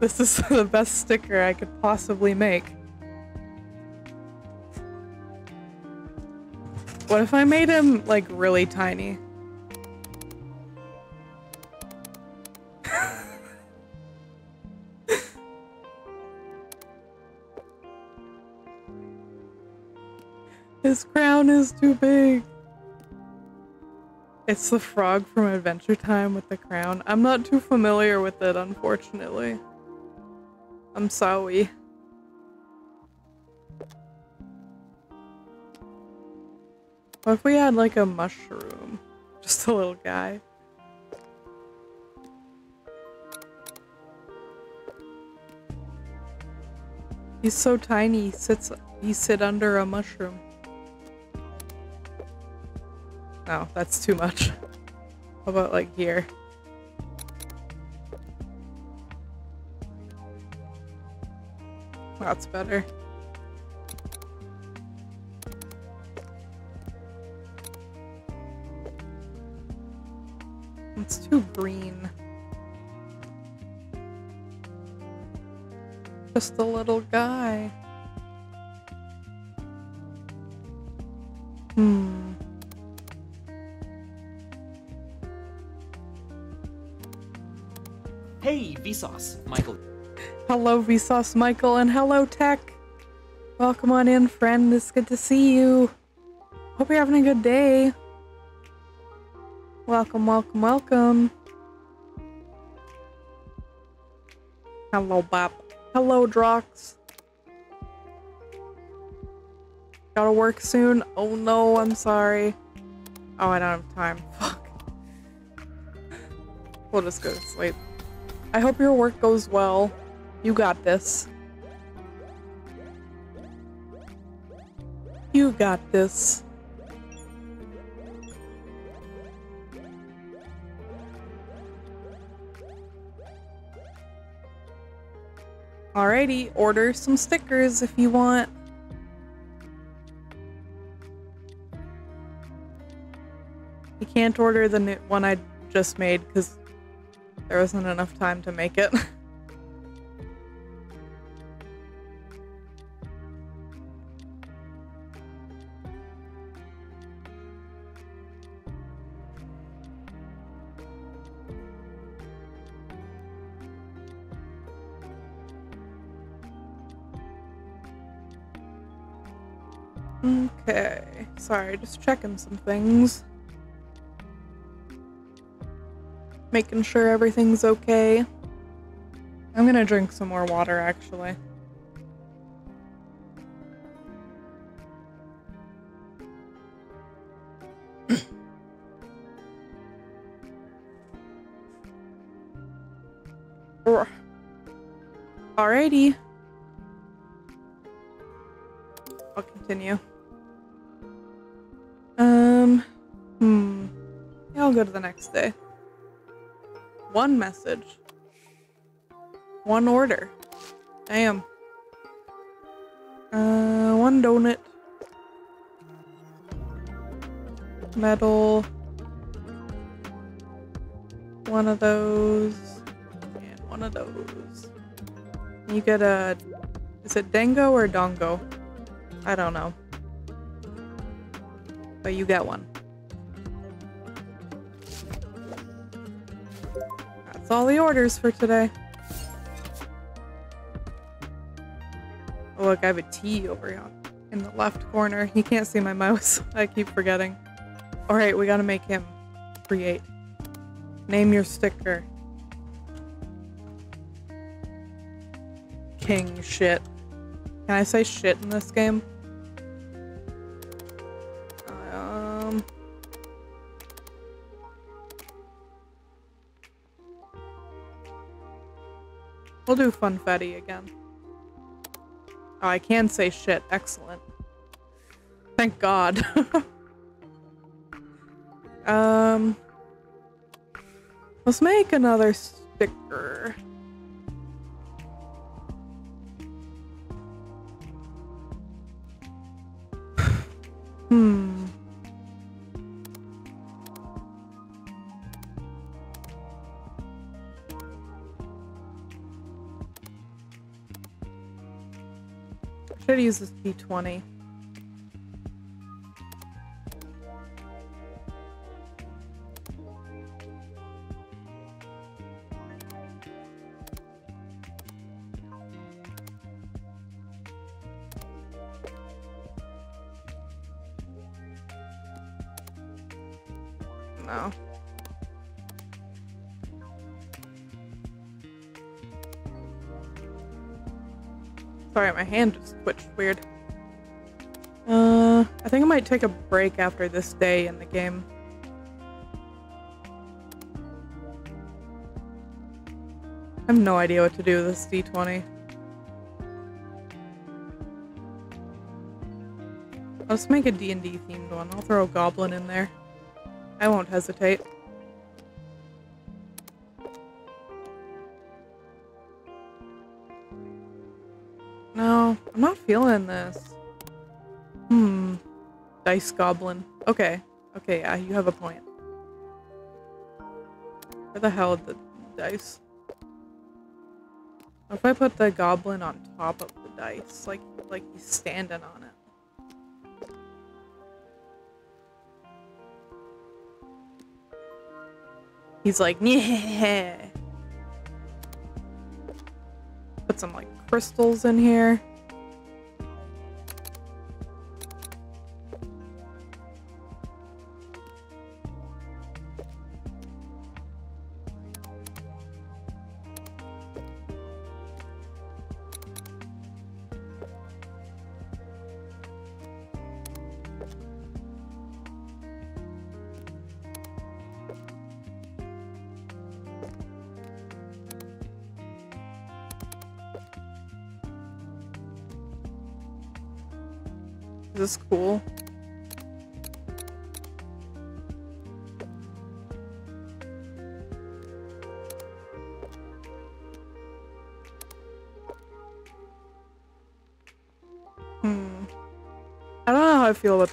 this is the best sticker I could possibly make. What if I made him like really tiny? His crown is too big. It's the frog from Adventure Time with the crown. I'm not too familiar with it, unfortunately. I'm sorry. What if we had like a mushroom? Just a little guy. He's so tiny, he sits he sit under a mushroom. No, that's too much. How about like here? That's better. It's too green. Just a little guy. Hmm.
Vsauce, Michael.
Hello, Vsauce Michael, and hello, Tech. Welcome on in, friend. It's good to see you. Hope you're having a good day. Welcome, welcome, welcome. Hello, Bop. Hello, Drox. Gotta work soon? Oh no, I'm sorry. Oh, I don't have time. Fuck. We'll just go to sleep. I hope your work goes well. You got this. You got this. Alrighty, order some stickers if you want. You can't order the new one I just made because there wasn't enough time to make it. okay, sorry, just checking some things. Making sure everything's okay. I'm gonna drink some more water actually. Alrighty. I'll continue. Um, hmm. Yeah, I'll go to the next day. One message. One order. Damn. Uh, one donut. Metal. One of those. And one of those. You get a. Is it Dango or Dongo? I don't know. But you get one. All the orders for today. Oh, look, I have a T over here in the left corner. You can't see my mouse. I keep forgetting. Alright, we gotta make him create. Name your sticker. King shit. Can I say shit in this game? We'll do funfetti again. Oh, I can say shit. Excellent. Thank God. um, let's make another sticker. hmm. Should use this D20. No. Sorry, my hand just twitched weird. Uh, I think I might take a break after this day in the game. I have no idea what to do with this D20. Let's make a D&D themed one. I'll throw a goblin in there. I won't hesitate. Feeling this. Hmm. Dice goblin. Okay. Okay, yeah, you have a point. Where the hell are the dice? What if I put the goblin on top of the dice? Like, like he's standing on it. He's like, yeah. Put some like crystals in here.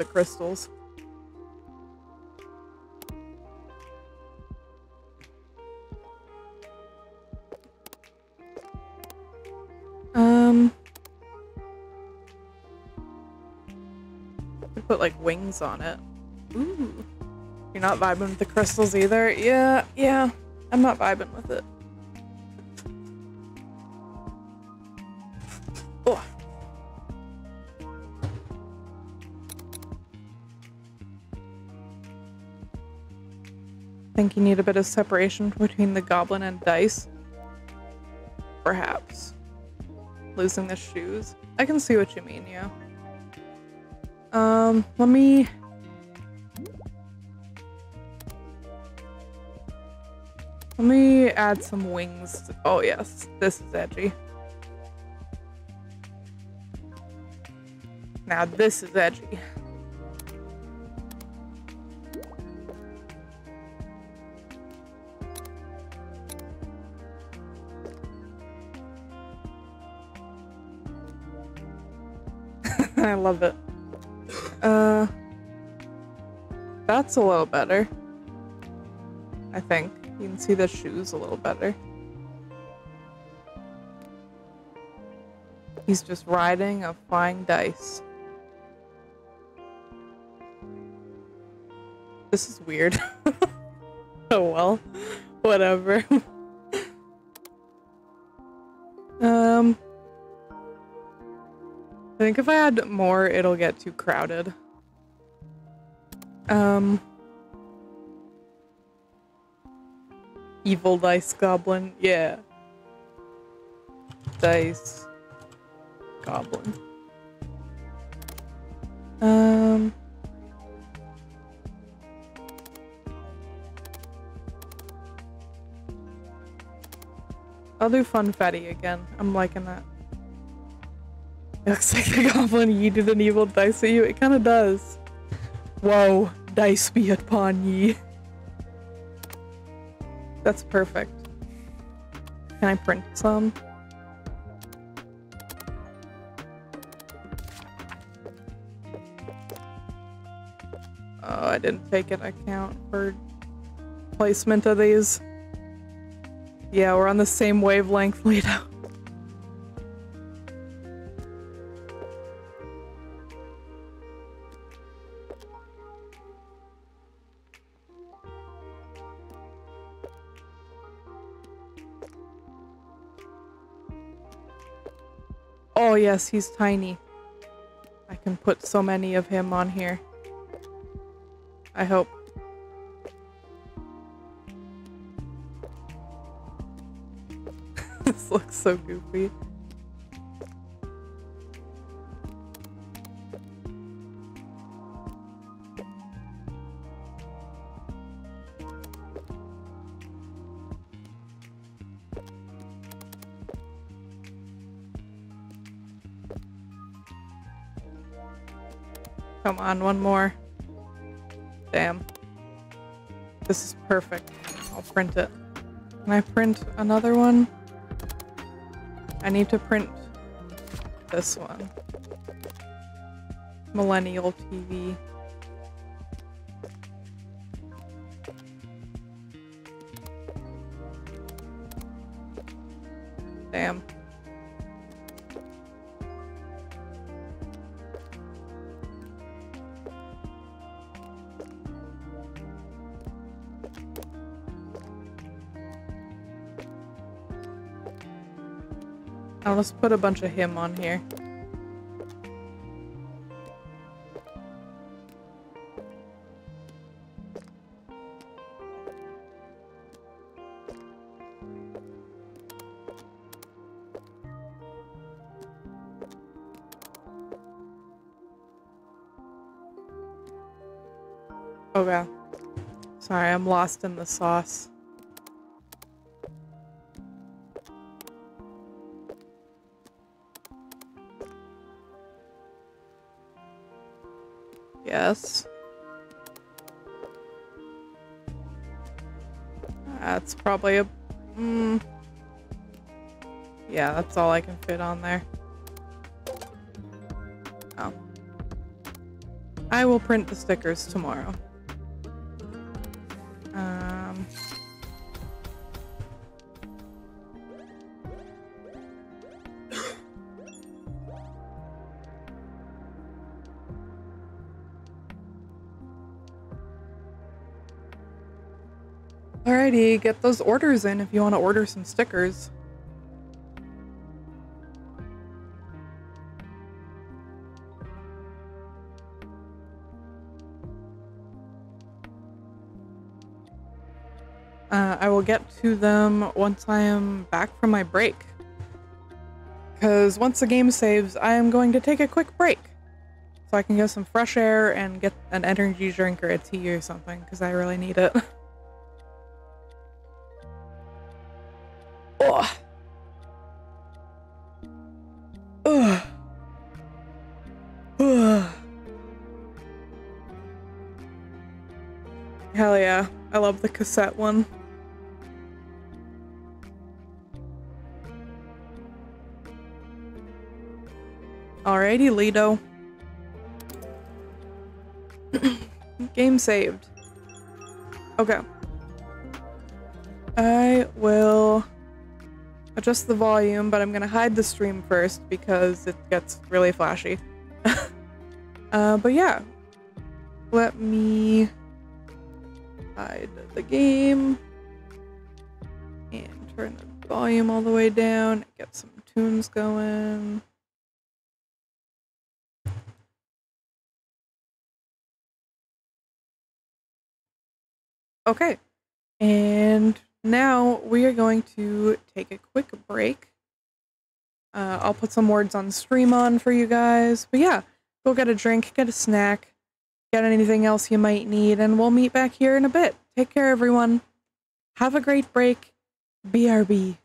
The crystals. Um. Put like wings on it. Ooh. You're not vibing with the crystals either? Yeah, yeah. I'm not vibing with it. A bit of separation between the goblin and dice? Perhaps. Losing the shoes? I can see what you mean, yeah. Um, let me... Let me add some wings. Oh yes, this is edgy. Now this is edgy. I love it. Uh, that's a little better. I think. You can see the shoes a little better. He's just riding a flying dice. This is weird. oh well. Whatever. think if I add more it'll get too crowded. Um Evil Dice Goblin, yeah. Dice Goblin. Um I'll do Funfetti again. I'm liking that. It looks like the goblin yeeted an evil dice at you. It kind of does. Whoa, dice be upon ye. That's perfect. Can I print some? Oh, I didn't take an account for placement of these. Yeah, we're on the same wavelength, Lido. Yes, he's tiny. I can put so many of him on here. I hope. this looks so goofy. Come on, one more. Damn. This is perfect. I'll print it. Can I print another one? I need to print this one. Millennial TV. Just put a bunch of him on here. Oh, okay. Sorry, I'm lost in the sauce. Probably a... Mm, yeah, that's all I can fit on there. Oh. I will print the stickers tomorrow. Get those orders in if you want to order some stickers. Uh, I will get to them once I am back from my break. Because once the game saves, I am going to take a quick break. So I can get some fresh air and get an energy drink or a tea or something, because I really need it. the cassette one. Alrighty, Lido. Game saved. Okay. I will adjust the volume, but I'm gonna hide the stream first because it gets really flashy. uh, but yeah, let me Okay, and now we are going to take a quick break. Uh, I'll put some words on stream on for you guys. But yeah, go get a drink, get a snack, get anything else you might need, and we'll meet back here in a bit. Take care, everyone. Have a great break. BRB.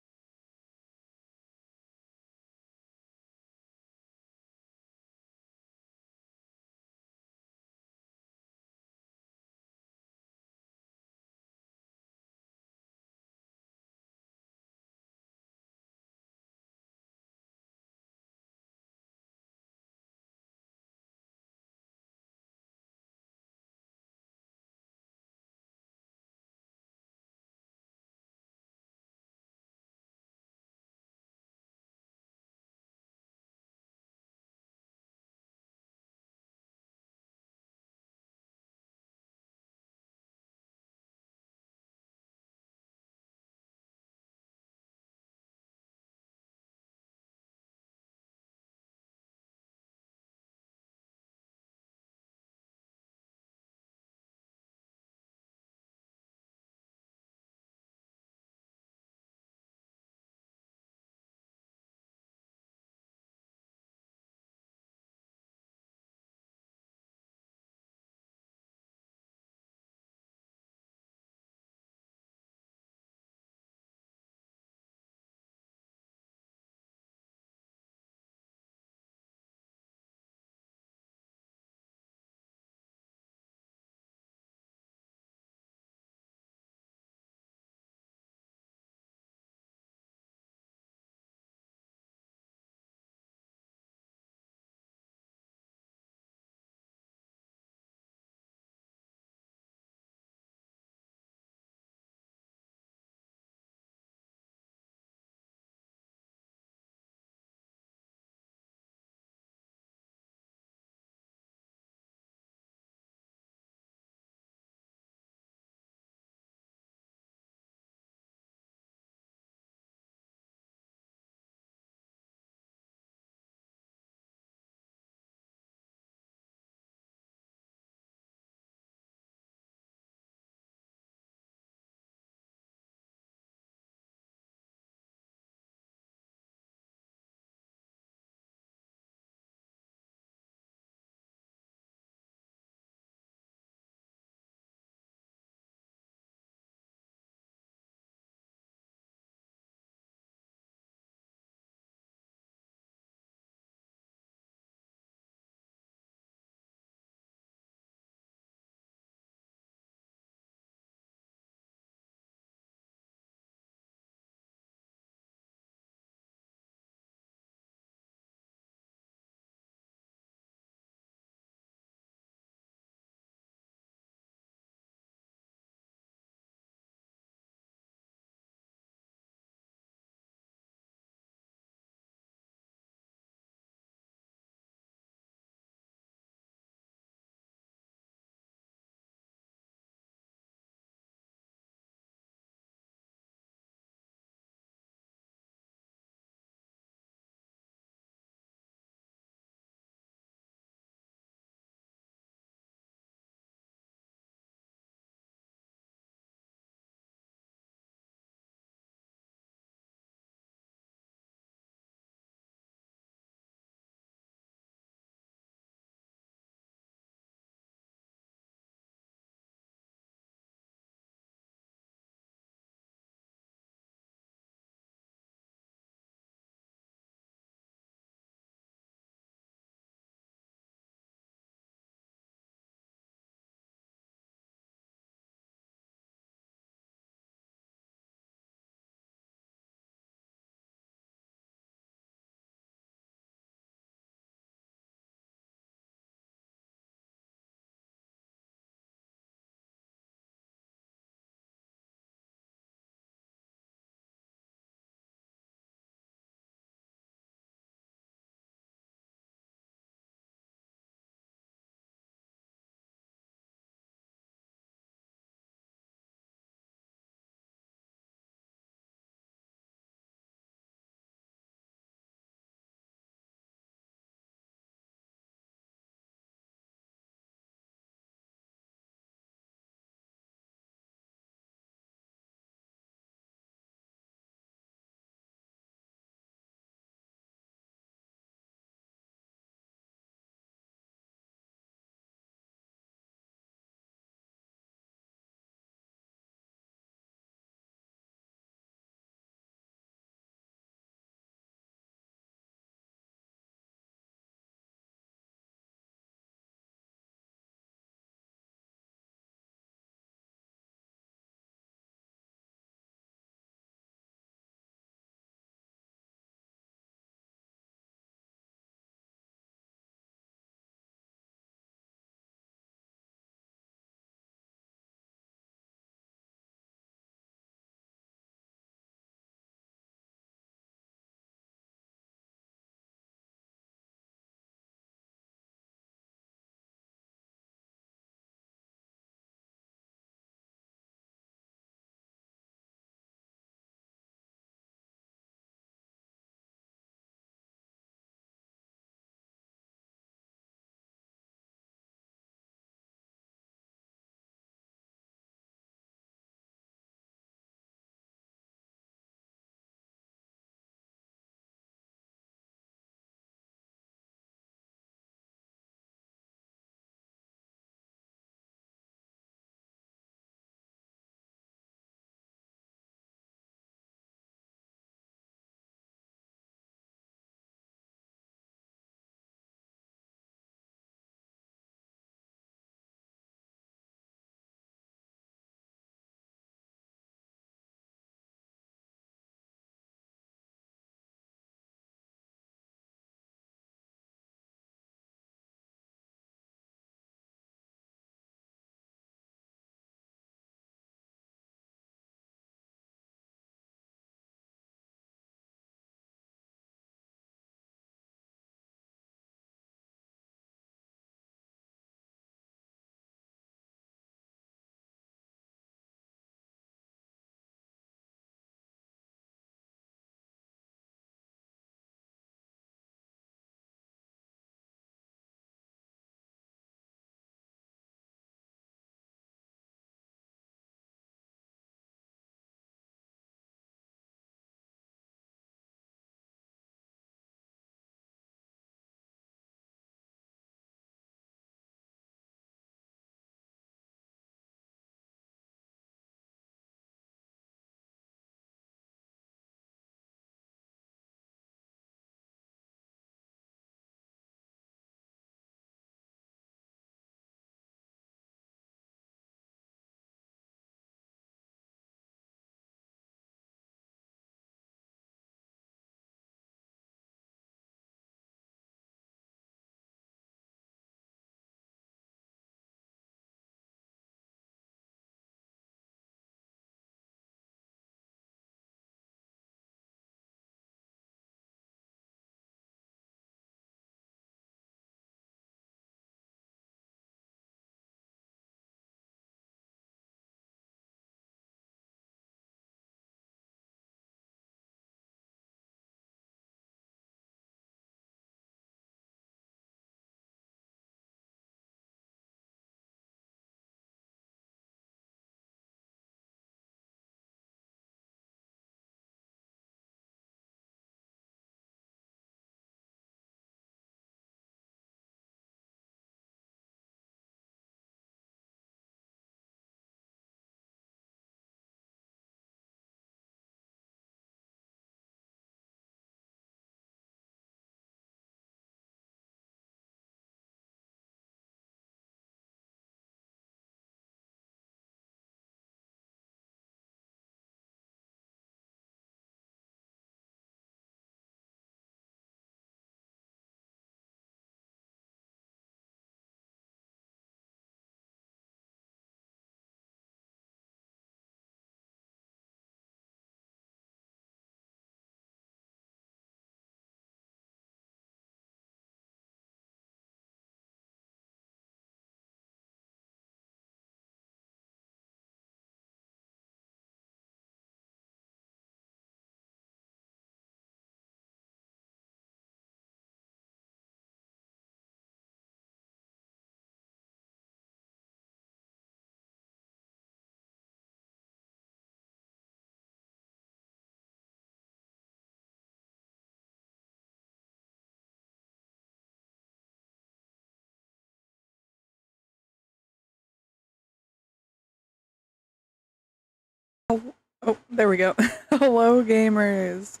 Oh, there we go. Hello, gamers.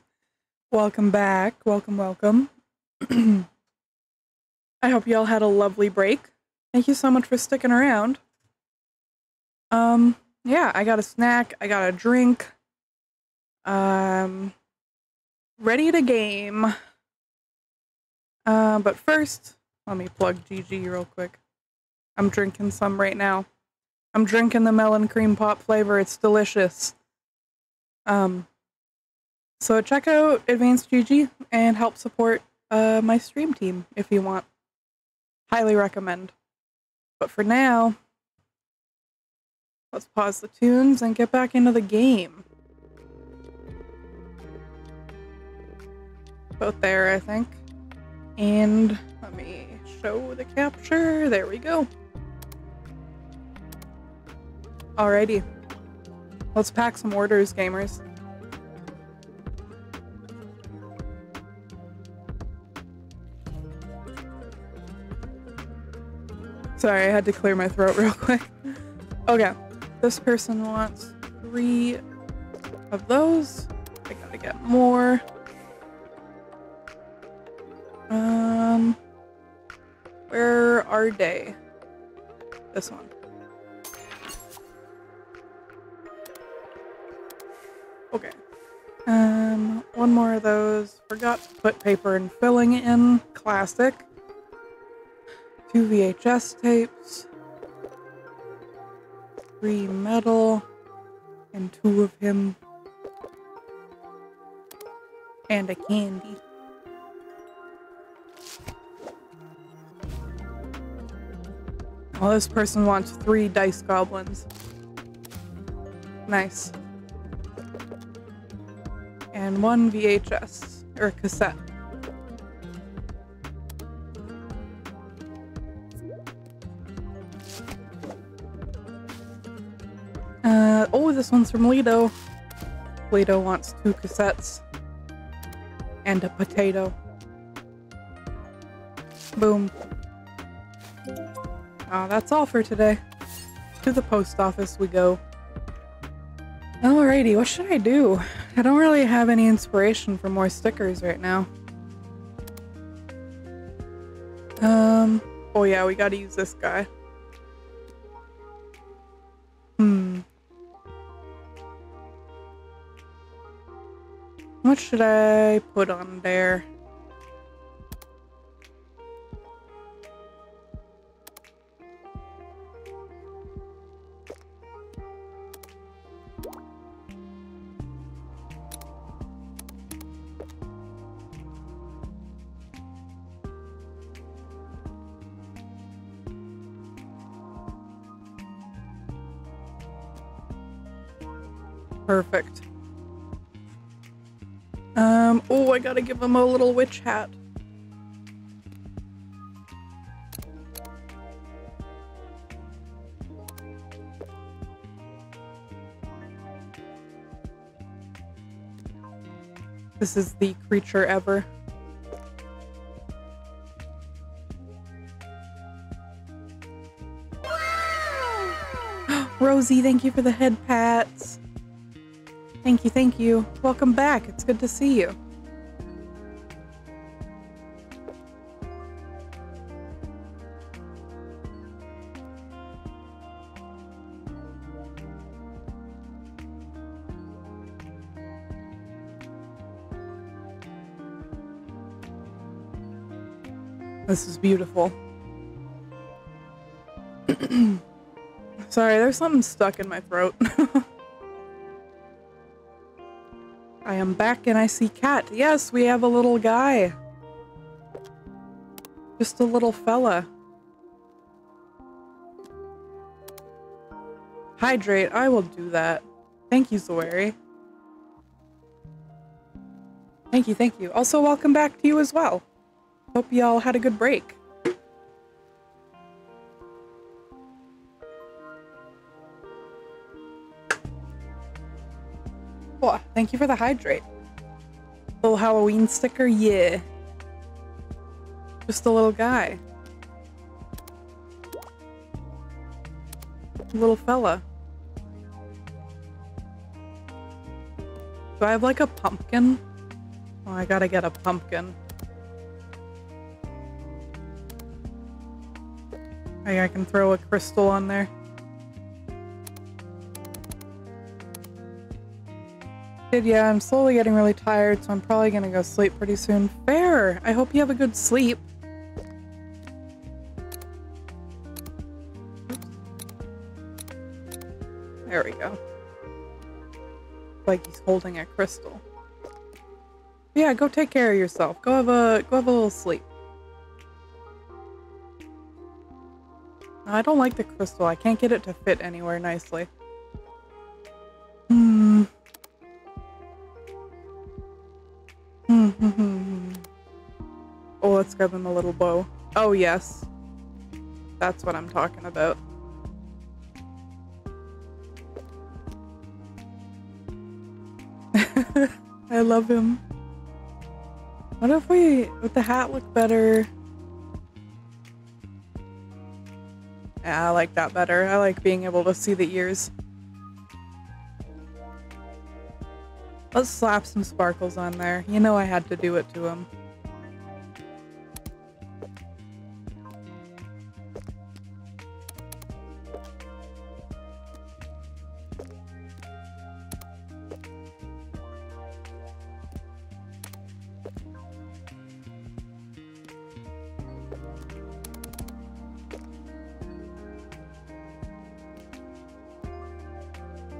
Welcome back. Welcome, welcome. I hope y'all had a lovely break. Thank you so much for sticking around. Um, yeah, I got a snack, I got a drink. Um, ready to game. Uh, but first, let me plug GG real quick. I'm drinking some right now. I'm drinking the melon cream pop flavor. It's delicious. Um, so check out Advanced GG and help support uh, my stream team if you want. Highly recommend. But for now, let's pause the tunes and get back into the game. About there, I think. And let me show the capture. There we go. Alrighty. Let's pack some orders, gamers. Sorry, I had to clear my throat real quick. Okay, this person wants three of those. I gotta get more. Um, where are they? This one. Okay. Um, one more of those. Forgot to put paper and filling in. Classic. Two VHS tapes. Three metal. And two of him. And a candy. Well, this person wants three dice goblins. Nice. And one VHS, or cassette. Uh, oh, this one's from Lido. Lido wants two cassettes. And a potato. Boom. Oh, that's all for today. To the post office we go. Alrighty, what should I do? I don't really have any inspiration for more stickers right now. Um, oh yeah, we gotta use this guy. Hmm. What should I put on there? Gotta give him a little witch hat. This is the creature ever. Rosie, thank you for the head pats. Thank you, thank you. Welcome back. It's good to see you. This is beautiful. Sorry, there's something stuck in my throat. I am back and I see cat. Yes, we have a little guy. Just a little fella. Hydrate, I will do that. Thank you, Zawari. Thank you, thank you. Also, welcome back to you as well. Hope you all had a good break. Well, thank you for the hydrate. Little Halloween sticker, yeah. Just a little guy. Little fella. Do I have like a pumpkin? Oh, I gotta get a pumpkin. I can throw a crystal on there. Yeah, I'm slowly getting really tired, so I'm probably gonna go sleep pretty soon. Fair! I hope you have a good sleep. There we go. Like he's holding a crystal. Yeah, go take care of yourself. Go have a go have a little sleep. I don't like the crystal. I can't get it to fit anywhere nicely. Hmm. Hmm. hmm, hmm. oh, let's grab him a little bow. Oh, yes. That's what I'm talking about. I love him. What if we, would the hat look better? Yeah, I like that better. I like being able to see the ears. Let's slap some sparkles on there. You know I had to do it to him.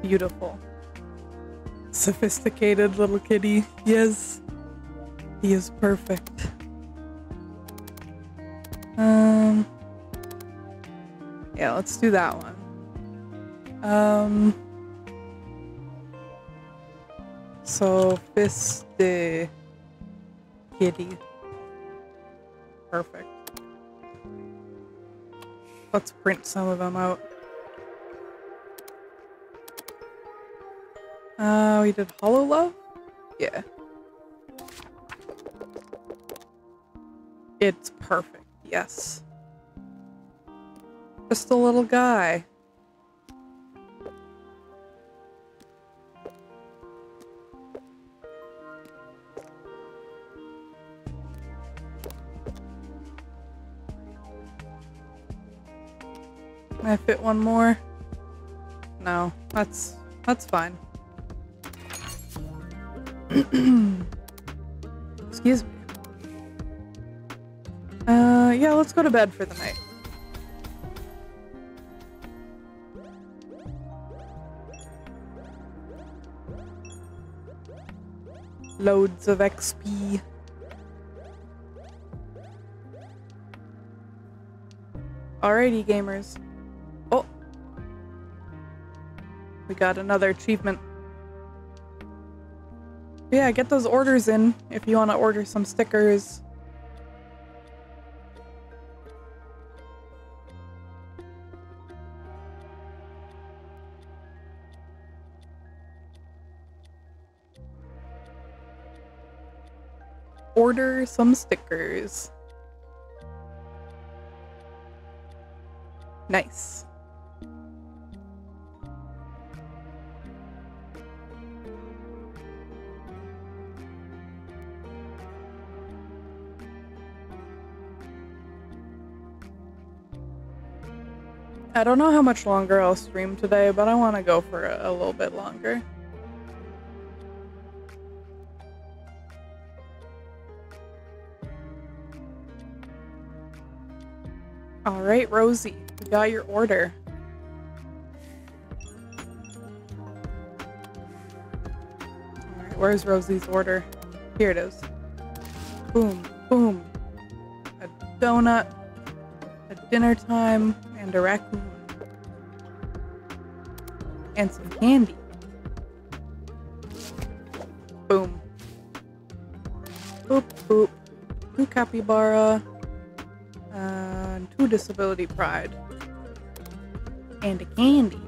Beautiful. Sophisticated little kitty. Yes. He is perfect. Um Yeah, let's do that one. Um Sophistic kitty. Perfect. Let's print some of them out. Uh, we did Hollow Love? Yeah. It's perfect, yes. Just a little guy. Can I fit one more? No, that's that's fine. Excuse me. Uh, yeah, let's go to bed for the night. Loads of XP. Alrighty, gamers. Oh! We got another achievement. Yeah, get those orders in if you want to order some stickers. Order some stickers. Nice. I don't know how much longer I'll stream today, but I want to go for a, a little bit longer. All right, Rosie, we got your order. All right, where's Rosie's order? Here it is. Boom, boom. A donut, a dinner time, and a raccoon. And some candy. Boom. Boop, boop. Two capybara. And two disability pride. And a candy.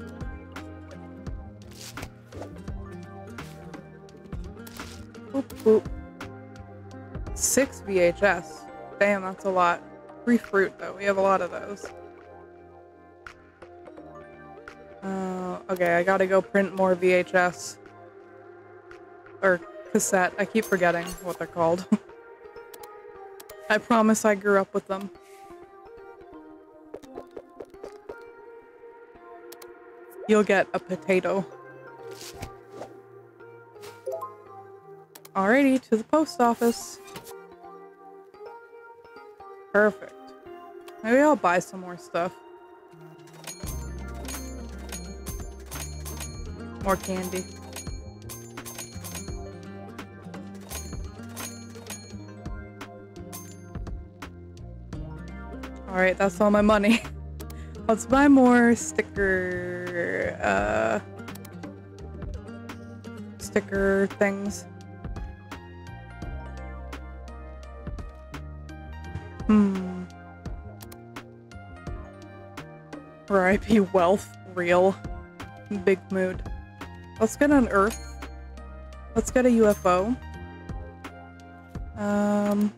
Boop, boop. Six VHS. Damn, that's a lot. Free fruit, though. We have a lot of those. Okay, I gotta go print more VHS. or cassette. I keep forgetting what they're called. I promise I grew up with them. You'll get a potato. Alrighty, to the post office. Perfect. Maybe I'll buy some more stuff. More candy. Alright, that's all my money. Let's buy more sticker, uh, sticker things. Hmm. RIP wealth, real. Big mood. Let's get an Earth. Let's get a UFO. Um,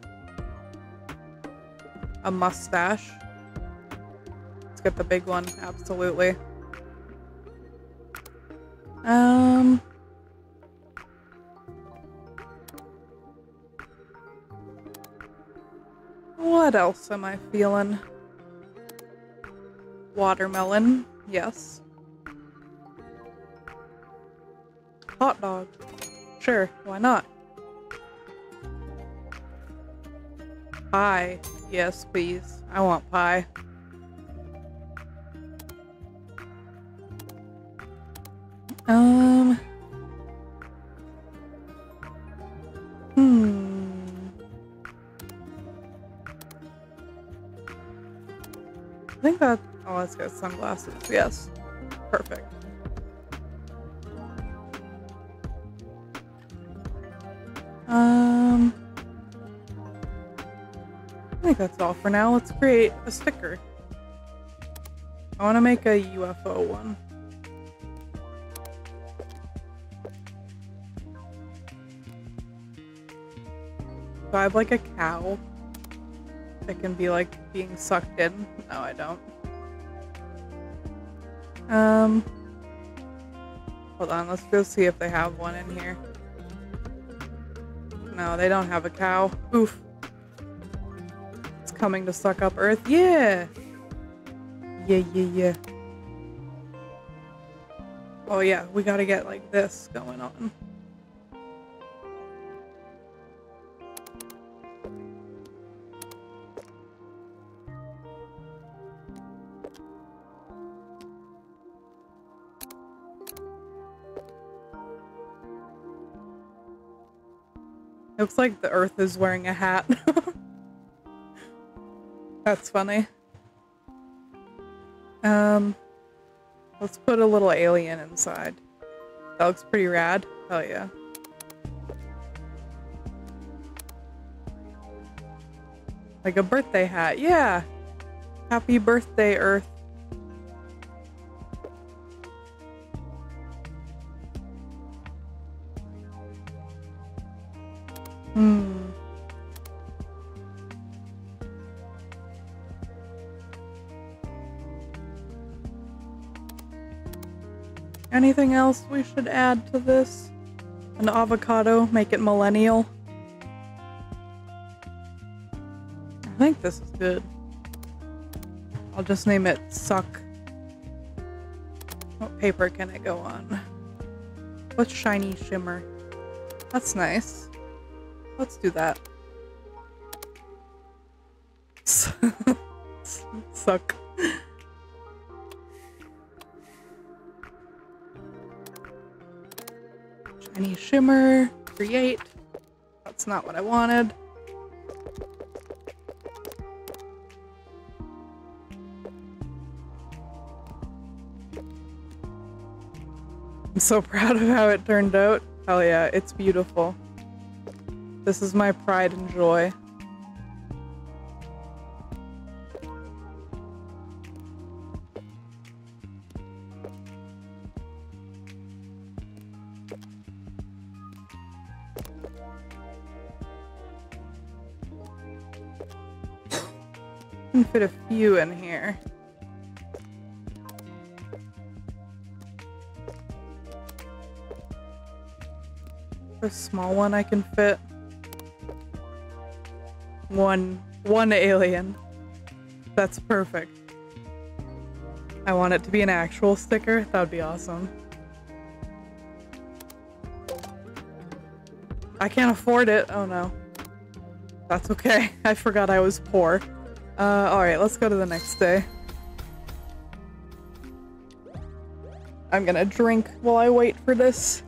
a mustache. Let's get the big one, absolutely. Um, what else am I feeling? Watermelon, yes. Hot dog. Sure, why not? Pie. Yes, please. I want pie. Um. Hmm. I think that. Oh, let's get sunglasses. Yes. Perfect. Think that's all for now. Let's create a sticker. I want to make a UFO one. Do I have like a cow that can be like being sucked in? No, I don't. Um, hold on, let's go see if they have one in here. No, they don't have a cow. Oof. Coming to suck up Earth. Yeah! Yeah, yeah, yeah. Oh yeah, we gotta get like this going on. Looks like the Earth is wearing a hat. That's funny. Um, let's put a little alien inside. That looks pretty rad. Hell yeah. Like a birthday hat. Yeah. Happy birthday, Earth. Else we should add to this? An avocado, make it millennial. I think this is good. I'll just name it Suck. What paper can it go on? What's shiny shimmer? That's nice. Let's do that. Suck. Shimmer. Create. That's not what I wanted. I'm so proud of how it turned out. Hell yeah, it's beautiful. This is my pride and joy. Can fit a few in here. a small one I can fit? One, one alien. That's perfect. I want it to be an actual sticker. That would be awesome. I can't afford it. Oh no. That's okay. I forgot I was poor. Uh, alright, let's go to the next day. I'm gonna drink while I wait for this.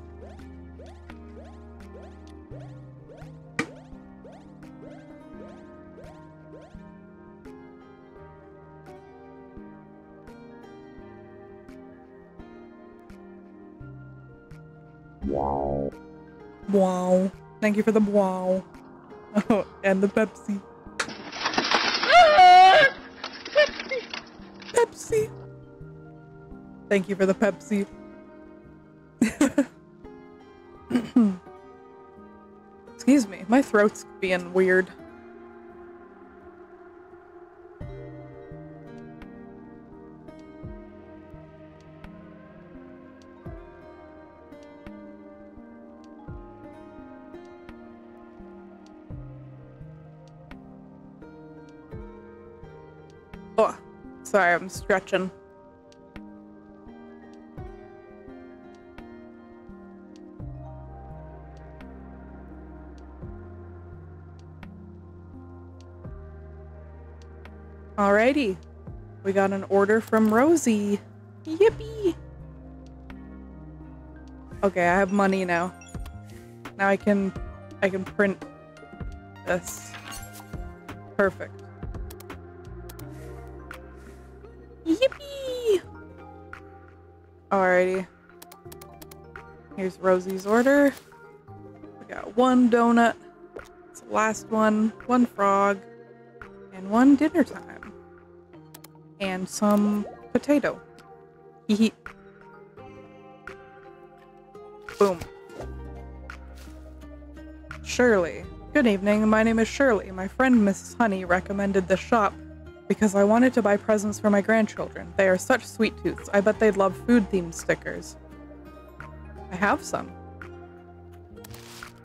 Wow. Wow. Thank you for the wow. Oh, and the Pepsi. Pepsi. Thank you for the Pepsi. Excuse me, my throat's being weird. Oh, sorry, I'm stretching. Alrighty. We got an order from Rosie. Yippee! Okay, I have money now. Now I can I can print this. Perfect. Yippee! Alrighty. Here's Rosie's order. We got one donut. It's the last one. One frog. And one dinner time. And some potato. Hee Boom. Shirley. Good evening. My name is Shirley. My friend Mrs. Honey recommended this shop because I wanted to buy presents for my grandchildren. They are such sweet tooths. I bet they'd love food themed stickers. I have some.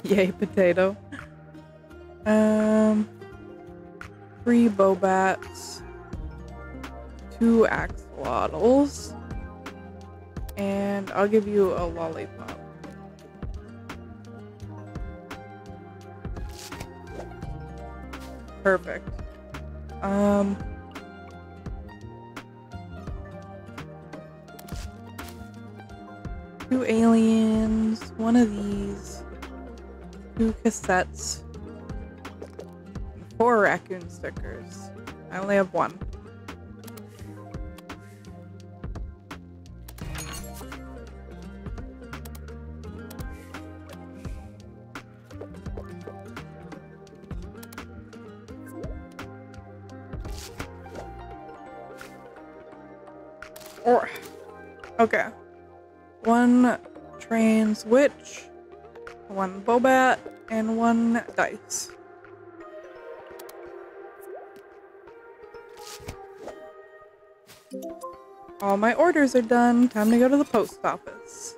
Yay, potato. Um, three Bobats, two axolotls, and I'll give you a lollipop. Perfect. Um, two aliens, one of these, two cassettes, four raccoon stickers. I only have one. One train switch, one Bobat, and one dice. All my orders are done. Time to go to the post office.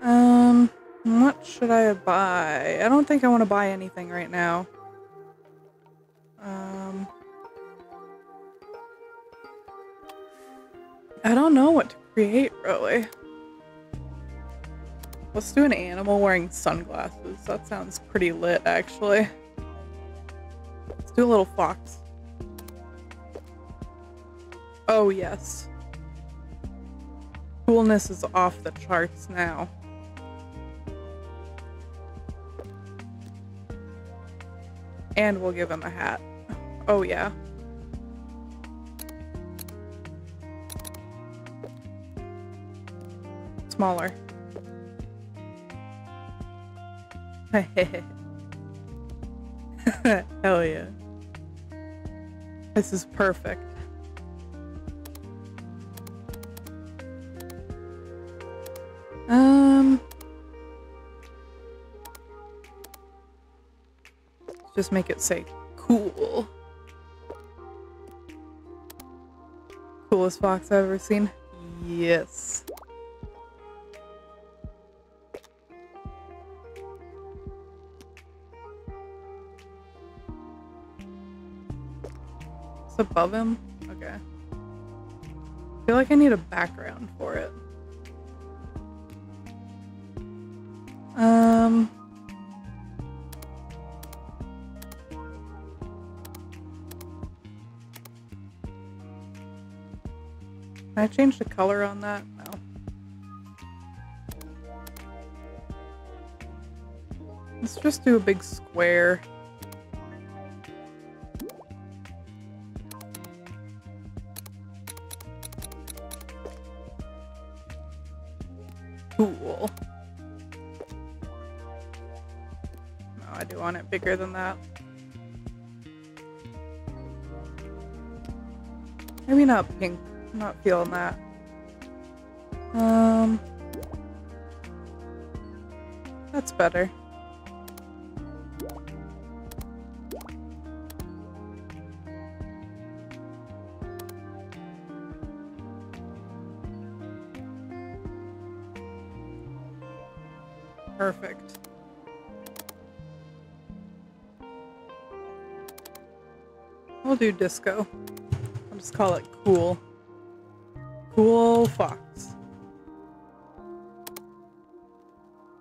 Um, what should I buy? I don't think I want to buy anything right now. Um, I don't know what to create really. Let's do an animal wearing sunglasses. That sounds pretty lit, actually. Let's do a little fox. Oh, yes. Coolness is off the charts now. And we'll give him a hat. Oh, yeah. Smaller. Hell yeah. This is perfect. Um just make it say cool. Coolest fox I've ever seen. Yes. It's above him? Okay. I feel like I need a background for it. Um. Can I change the color on that? No. Let's just do a big square. Bigger than that. Maybe not pink. I'm not feeling that. Um, that's better. Do disco. I'll just call it cool. Cool fox.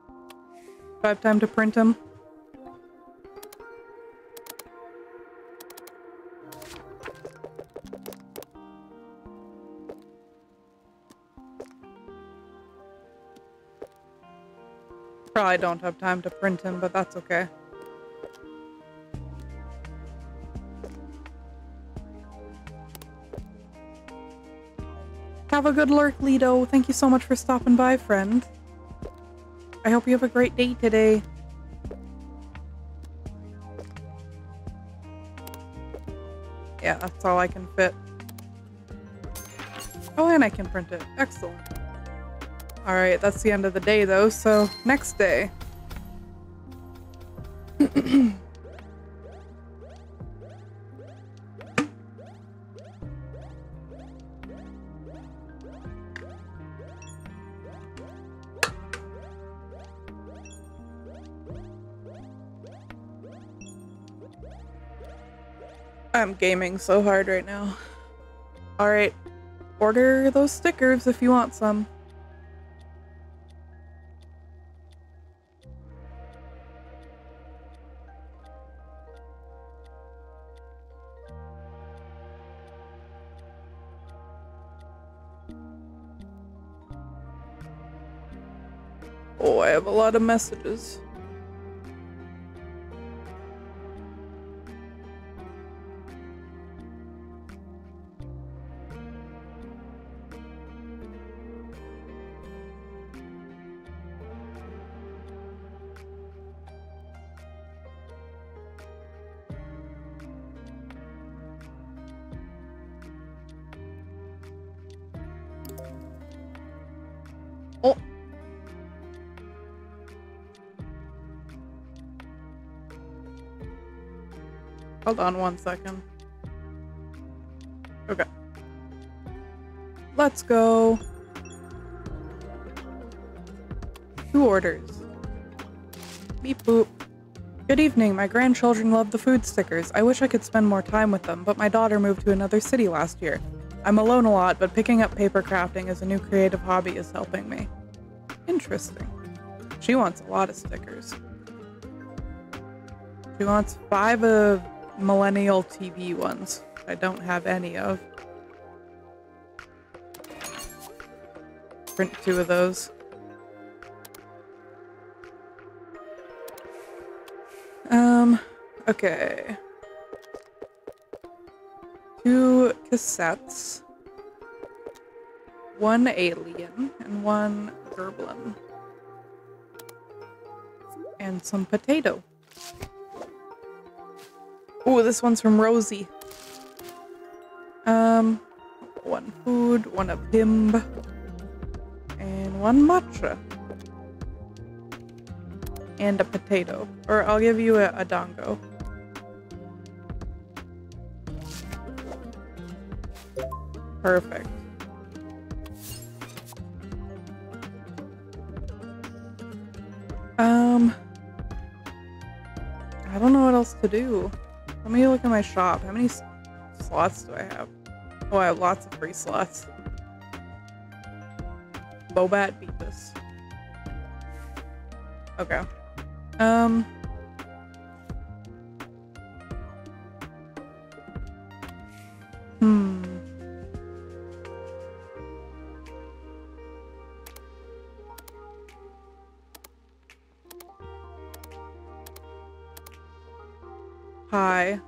Do I have time to print them? Probably don't have time to print him, but that's okay. Have a good lurk, Lido. Thank you so much for stopping by, friend. I hope you have a great day today. Yeah, that's all I can fit. Oh, and I can print it. Excellent. Alright, that's the end of the day, though, so next day. Gaming so hard right now. Alright, order those stickers if you want some. Oh, I have a lot of messages. On one second. Okay. Let's go. Two orders. Beep boop. Good evening. My grandchildren love the food stickers. I wish I could spend more time with them, but my daughter moved to another city last year. I'm alone a lot, but picking up paper crafting as a new creative hobby is helping me. Interesting. She wants a lot of stickers. She wants five of millennial TV ones. I don't have any of. Print two of those. Um, okay. Two cassettes. One alien and one gerblin. And some potato. Ooh, this one's from Rosie. Um, one food, one a bimb, and one matcha. And a potato. Or I'll give you a, a dango. Perfect. Um, I don't know what else to do. Me look at my shop. How many slots do I have? Oh, I have lots of free slots. Bobat beat this. Okay. Um. Hi.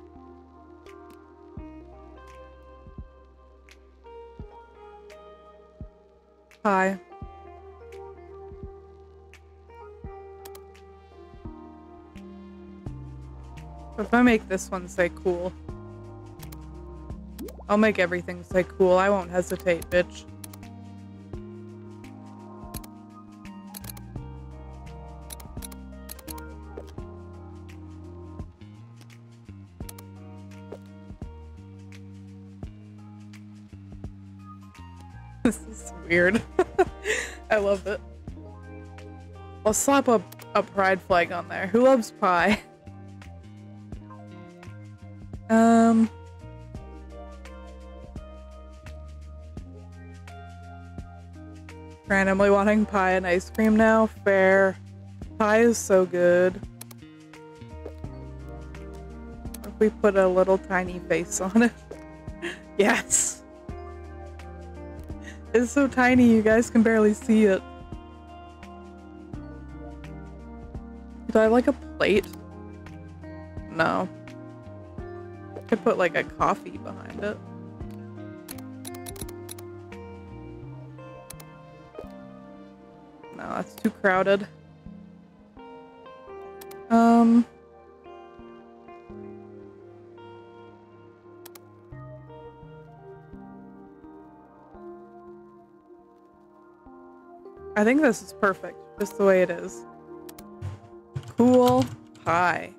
Hi. If I make this one say cool, I'll make everything say cool. I won't hesitate, bitch. I love it. I'll slap a, a pride flag on there. Who loves pie? Um. Randomly wanting pie and ice cream now? Fair. Pie is so good. If we put a little tiny face on it. yes! It's so tiny you guys can barely see it. Do I have like a plate? No. I could put like a coffee behind it. No, that's too crowded. Think this is perfect, just the way it is. Cool pie.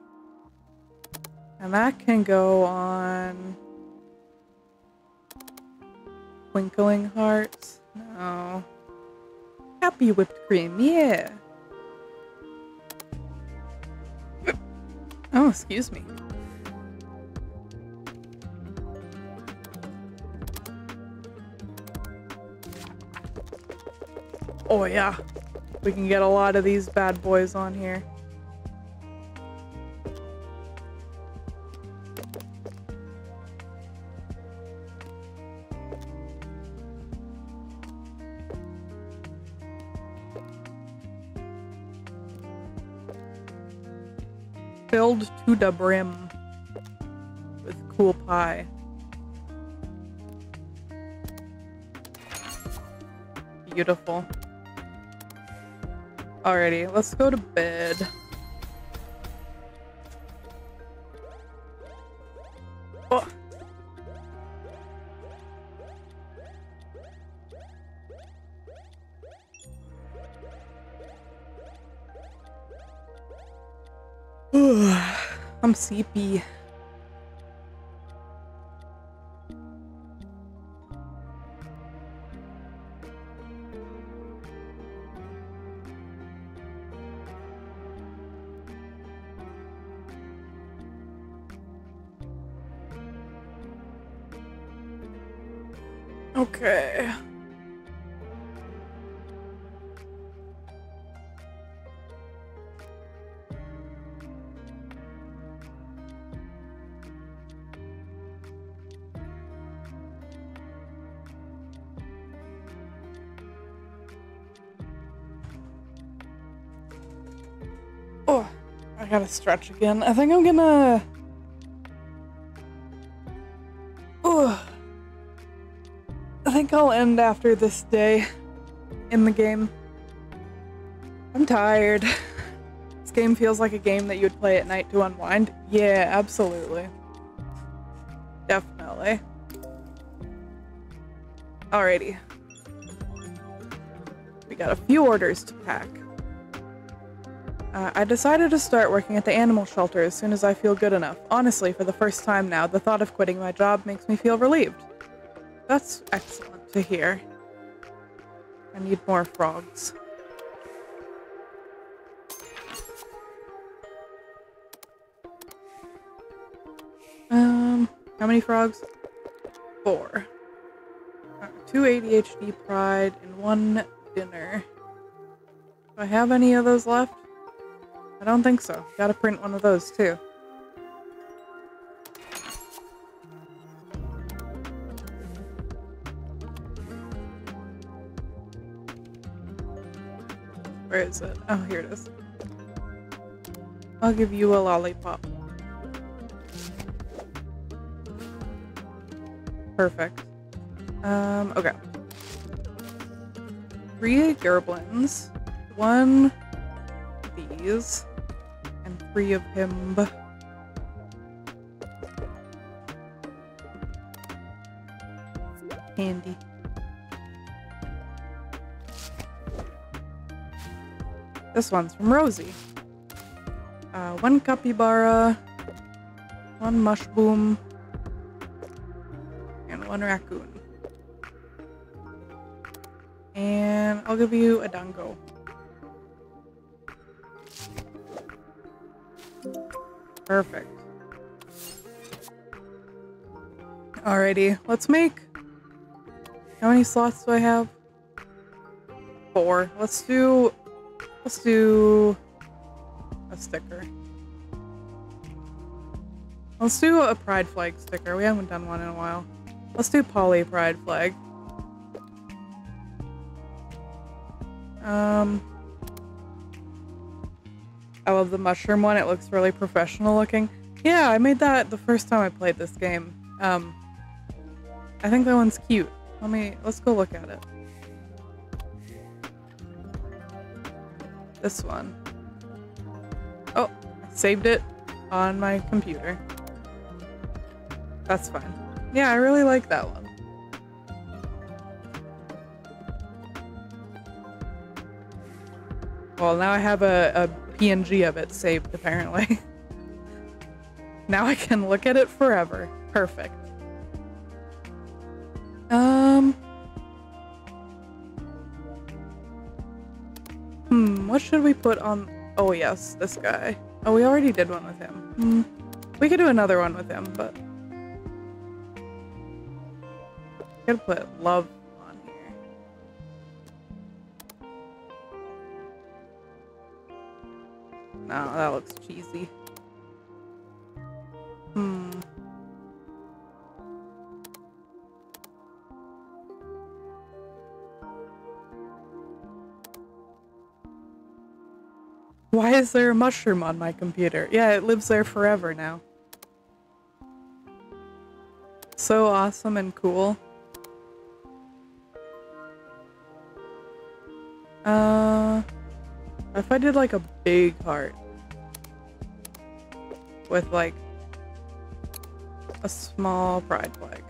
And that can go on... Twinkling hearts? No. Happy whipped cream, yeah. Oh, excuse me. Oh yeah. We can get a lot of these bad boys on here. Filled to the brim with cool pie. Beautiful. Alrighty, let's go to bed. Oh. I'm sleepy. Stretch again. I think I'm gonna. Oh. I think I'll end after this day in the game. I'm tired. This game feels like a game that you would play at night to unwind. Yeah, absolutely. Definitely. Alrighty. We got a few orders to pack. Uh, I decided to start working at the animal shelter as soon as I feel good enough. Honestly, for the first time now, the thought of quitting my job makes me feel relieved. That's excellent to hear. I need more frogs. Um, how many frogs? four. Uh, two ADHD pride and one dinner. Do I have any of those left? I don't think so. Gotta print one of those too. Where is it? Oh, here it is. I'll give you a lollipop. Perfect. Um, okay. Three gerblins, one these, three of him. Handy. This one's from Rosie. Uh, one capybara, one mushroom, and one raccoon. And I'll give you a dango. Perfect. Alrighty, let's make. How many slots do I have? Four. Let's do. Let's do a sticker. Let's do a pride flag sticker. We haven't done one in a while. Let's do poly pride flag. Um, I love the mushroom one. It looks really professional looking. Yeah, I made that the first time I played this game. Um, I think that one's cute. Let me, let's go look at it. This one. Oh, I saved it on my computer. That's fine. Yeah, I really like that one. Well, now I have a, a PNG of it saved, apparently. now I can look at it forever. Perfect. Um. Hmm, what should we put on... Oh, yes, this guy. Oh, we already did one with him. Hmm. We could do another one with him, but... Gotta put love No, that looks cheesy. Hmm. Why is there a mushroom on my computer? Yeah, it lives there forever now. So awesome and cool. If I did like a big heart with like a small pride flag.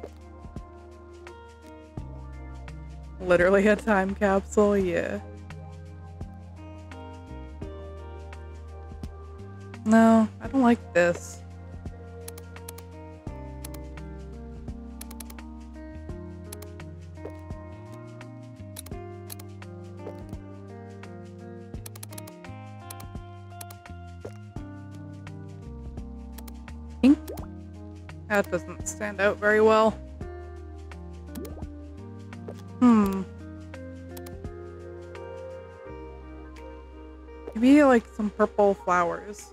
Literally a time capsule, yeah. No, I don't like this. That doesn't stand out very well. Hmm. Maybe like some purple flowers.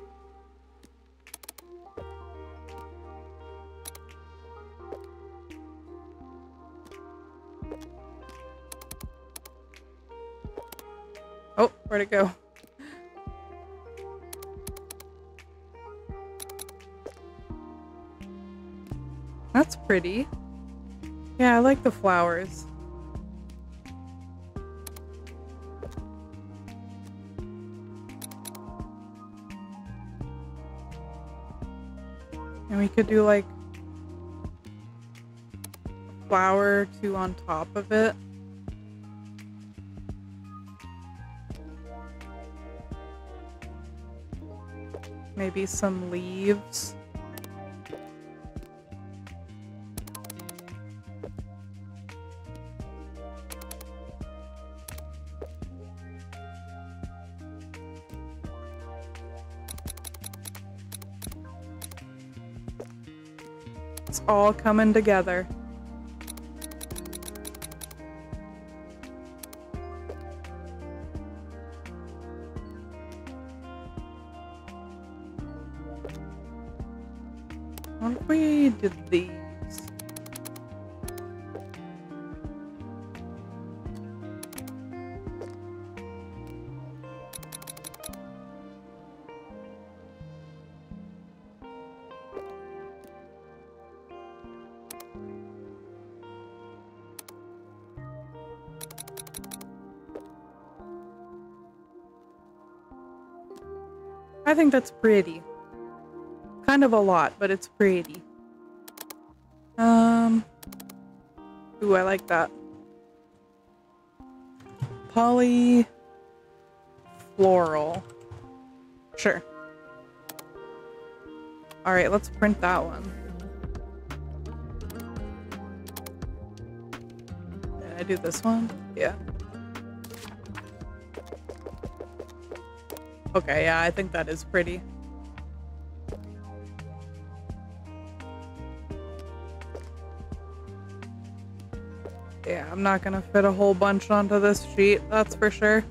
Oh, where'd it go? Pretty. Yeah, I like the flowers. And we could do like flower two on top of it. Maybe some leaves. All coming together. Think that's pretty. Kind of a lot, but it's pretty. Um. Ooh, I like that. Poly. Floral. Sure. Alright, let's print that one. Did I do this one? Yeah. Okay, yeah, I think that is pretty. Yeah, I'm not gonna fit a whole bunch onto this sheet, that's for sure.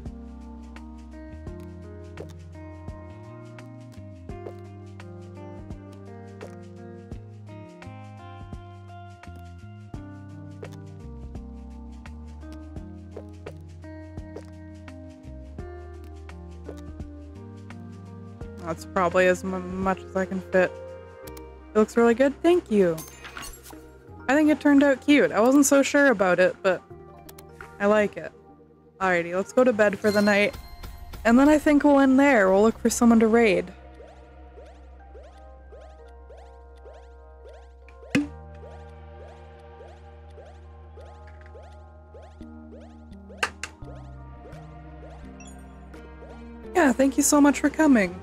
Probably as much as I can fit. It looks really good. Thank you. I think it turned out cute. I wasn't so sure about it, but I like it. Alrighty, let's go to bed for the night. And then I think we'll end there. We'll look for someone to raid. Yeah, thank you so much for coming.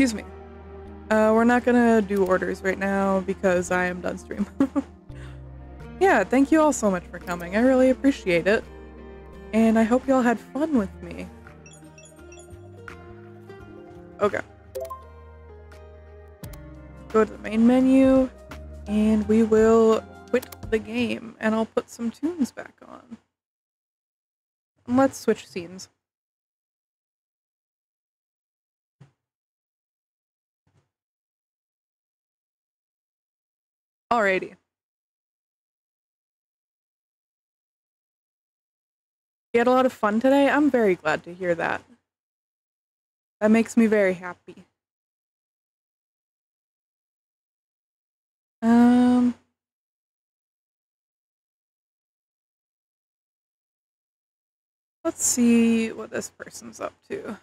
Excuse me. Uh, we're not gonna do orders right now because I am done stream. yeah, thank you all so much for coming. I really appreciate it. And I hope you all had fun with me. Okay. Go to the main menu and we will quit the game and I'll put some tunes back on. Let's switch scenes. Alrighty. You had a lot of fun today? I'm very glad to hear that. That makes me very happy. Um Let's see what this person's up to.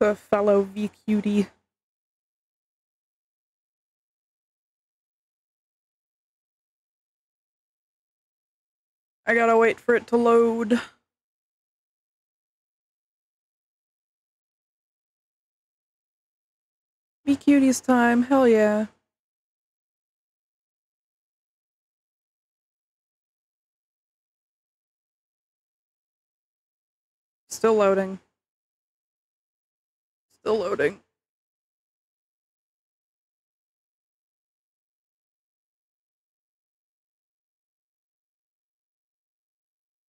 A fellow V cutie. I gotta wait for it to load. V cuties time, hell yeah. Still loading. Still loading.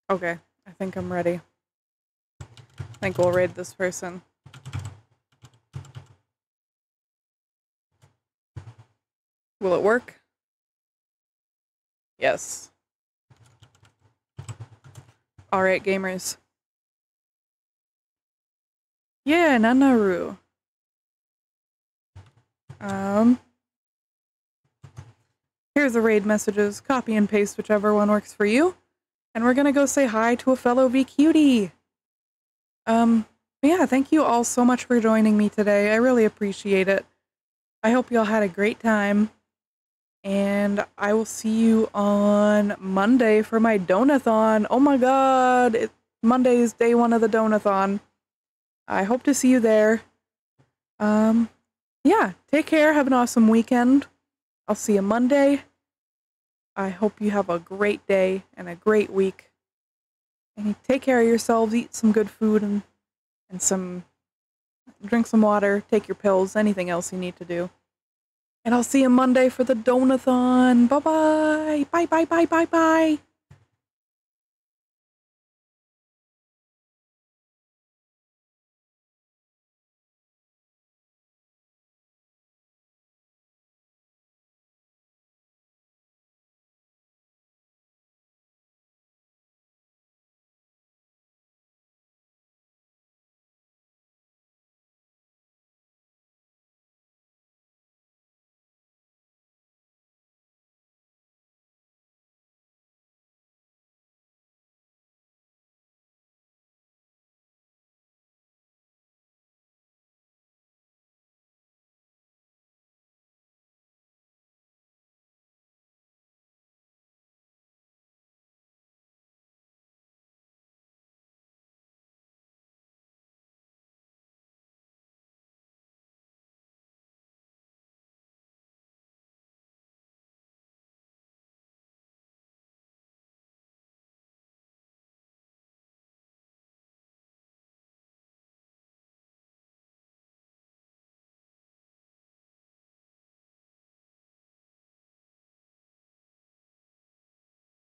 Okay, I think I'm ready. I think we'll raid this person. Will it work? Yes. Alright, gamers. Yeah, Nanaru. Um. Here's the raid messages. Copy and paste whichever one works for you. And we're gonna go say hi to a fellow V cutie. Um, yeah, thank you all so much for joining me today. I really appreciate it. I hope you all had a great time. And I will see you on Monday for my donathon. Oh my god, it, Monday is day one of the donathon. I hope to see you there. Um, yeah, take care. Have an awesome weekend. I'll see you Monday. I hope you have a great day and a great week. And take care of yourselves. Eat some good food and and some drink some water. Take your pills. Anything else you need to do. And I'll see you Monday for the donathon. Bye bye. Bye bye bye bye bye.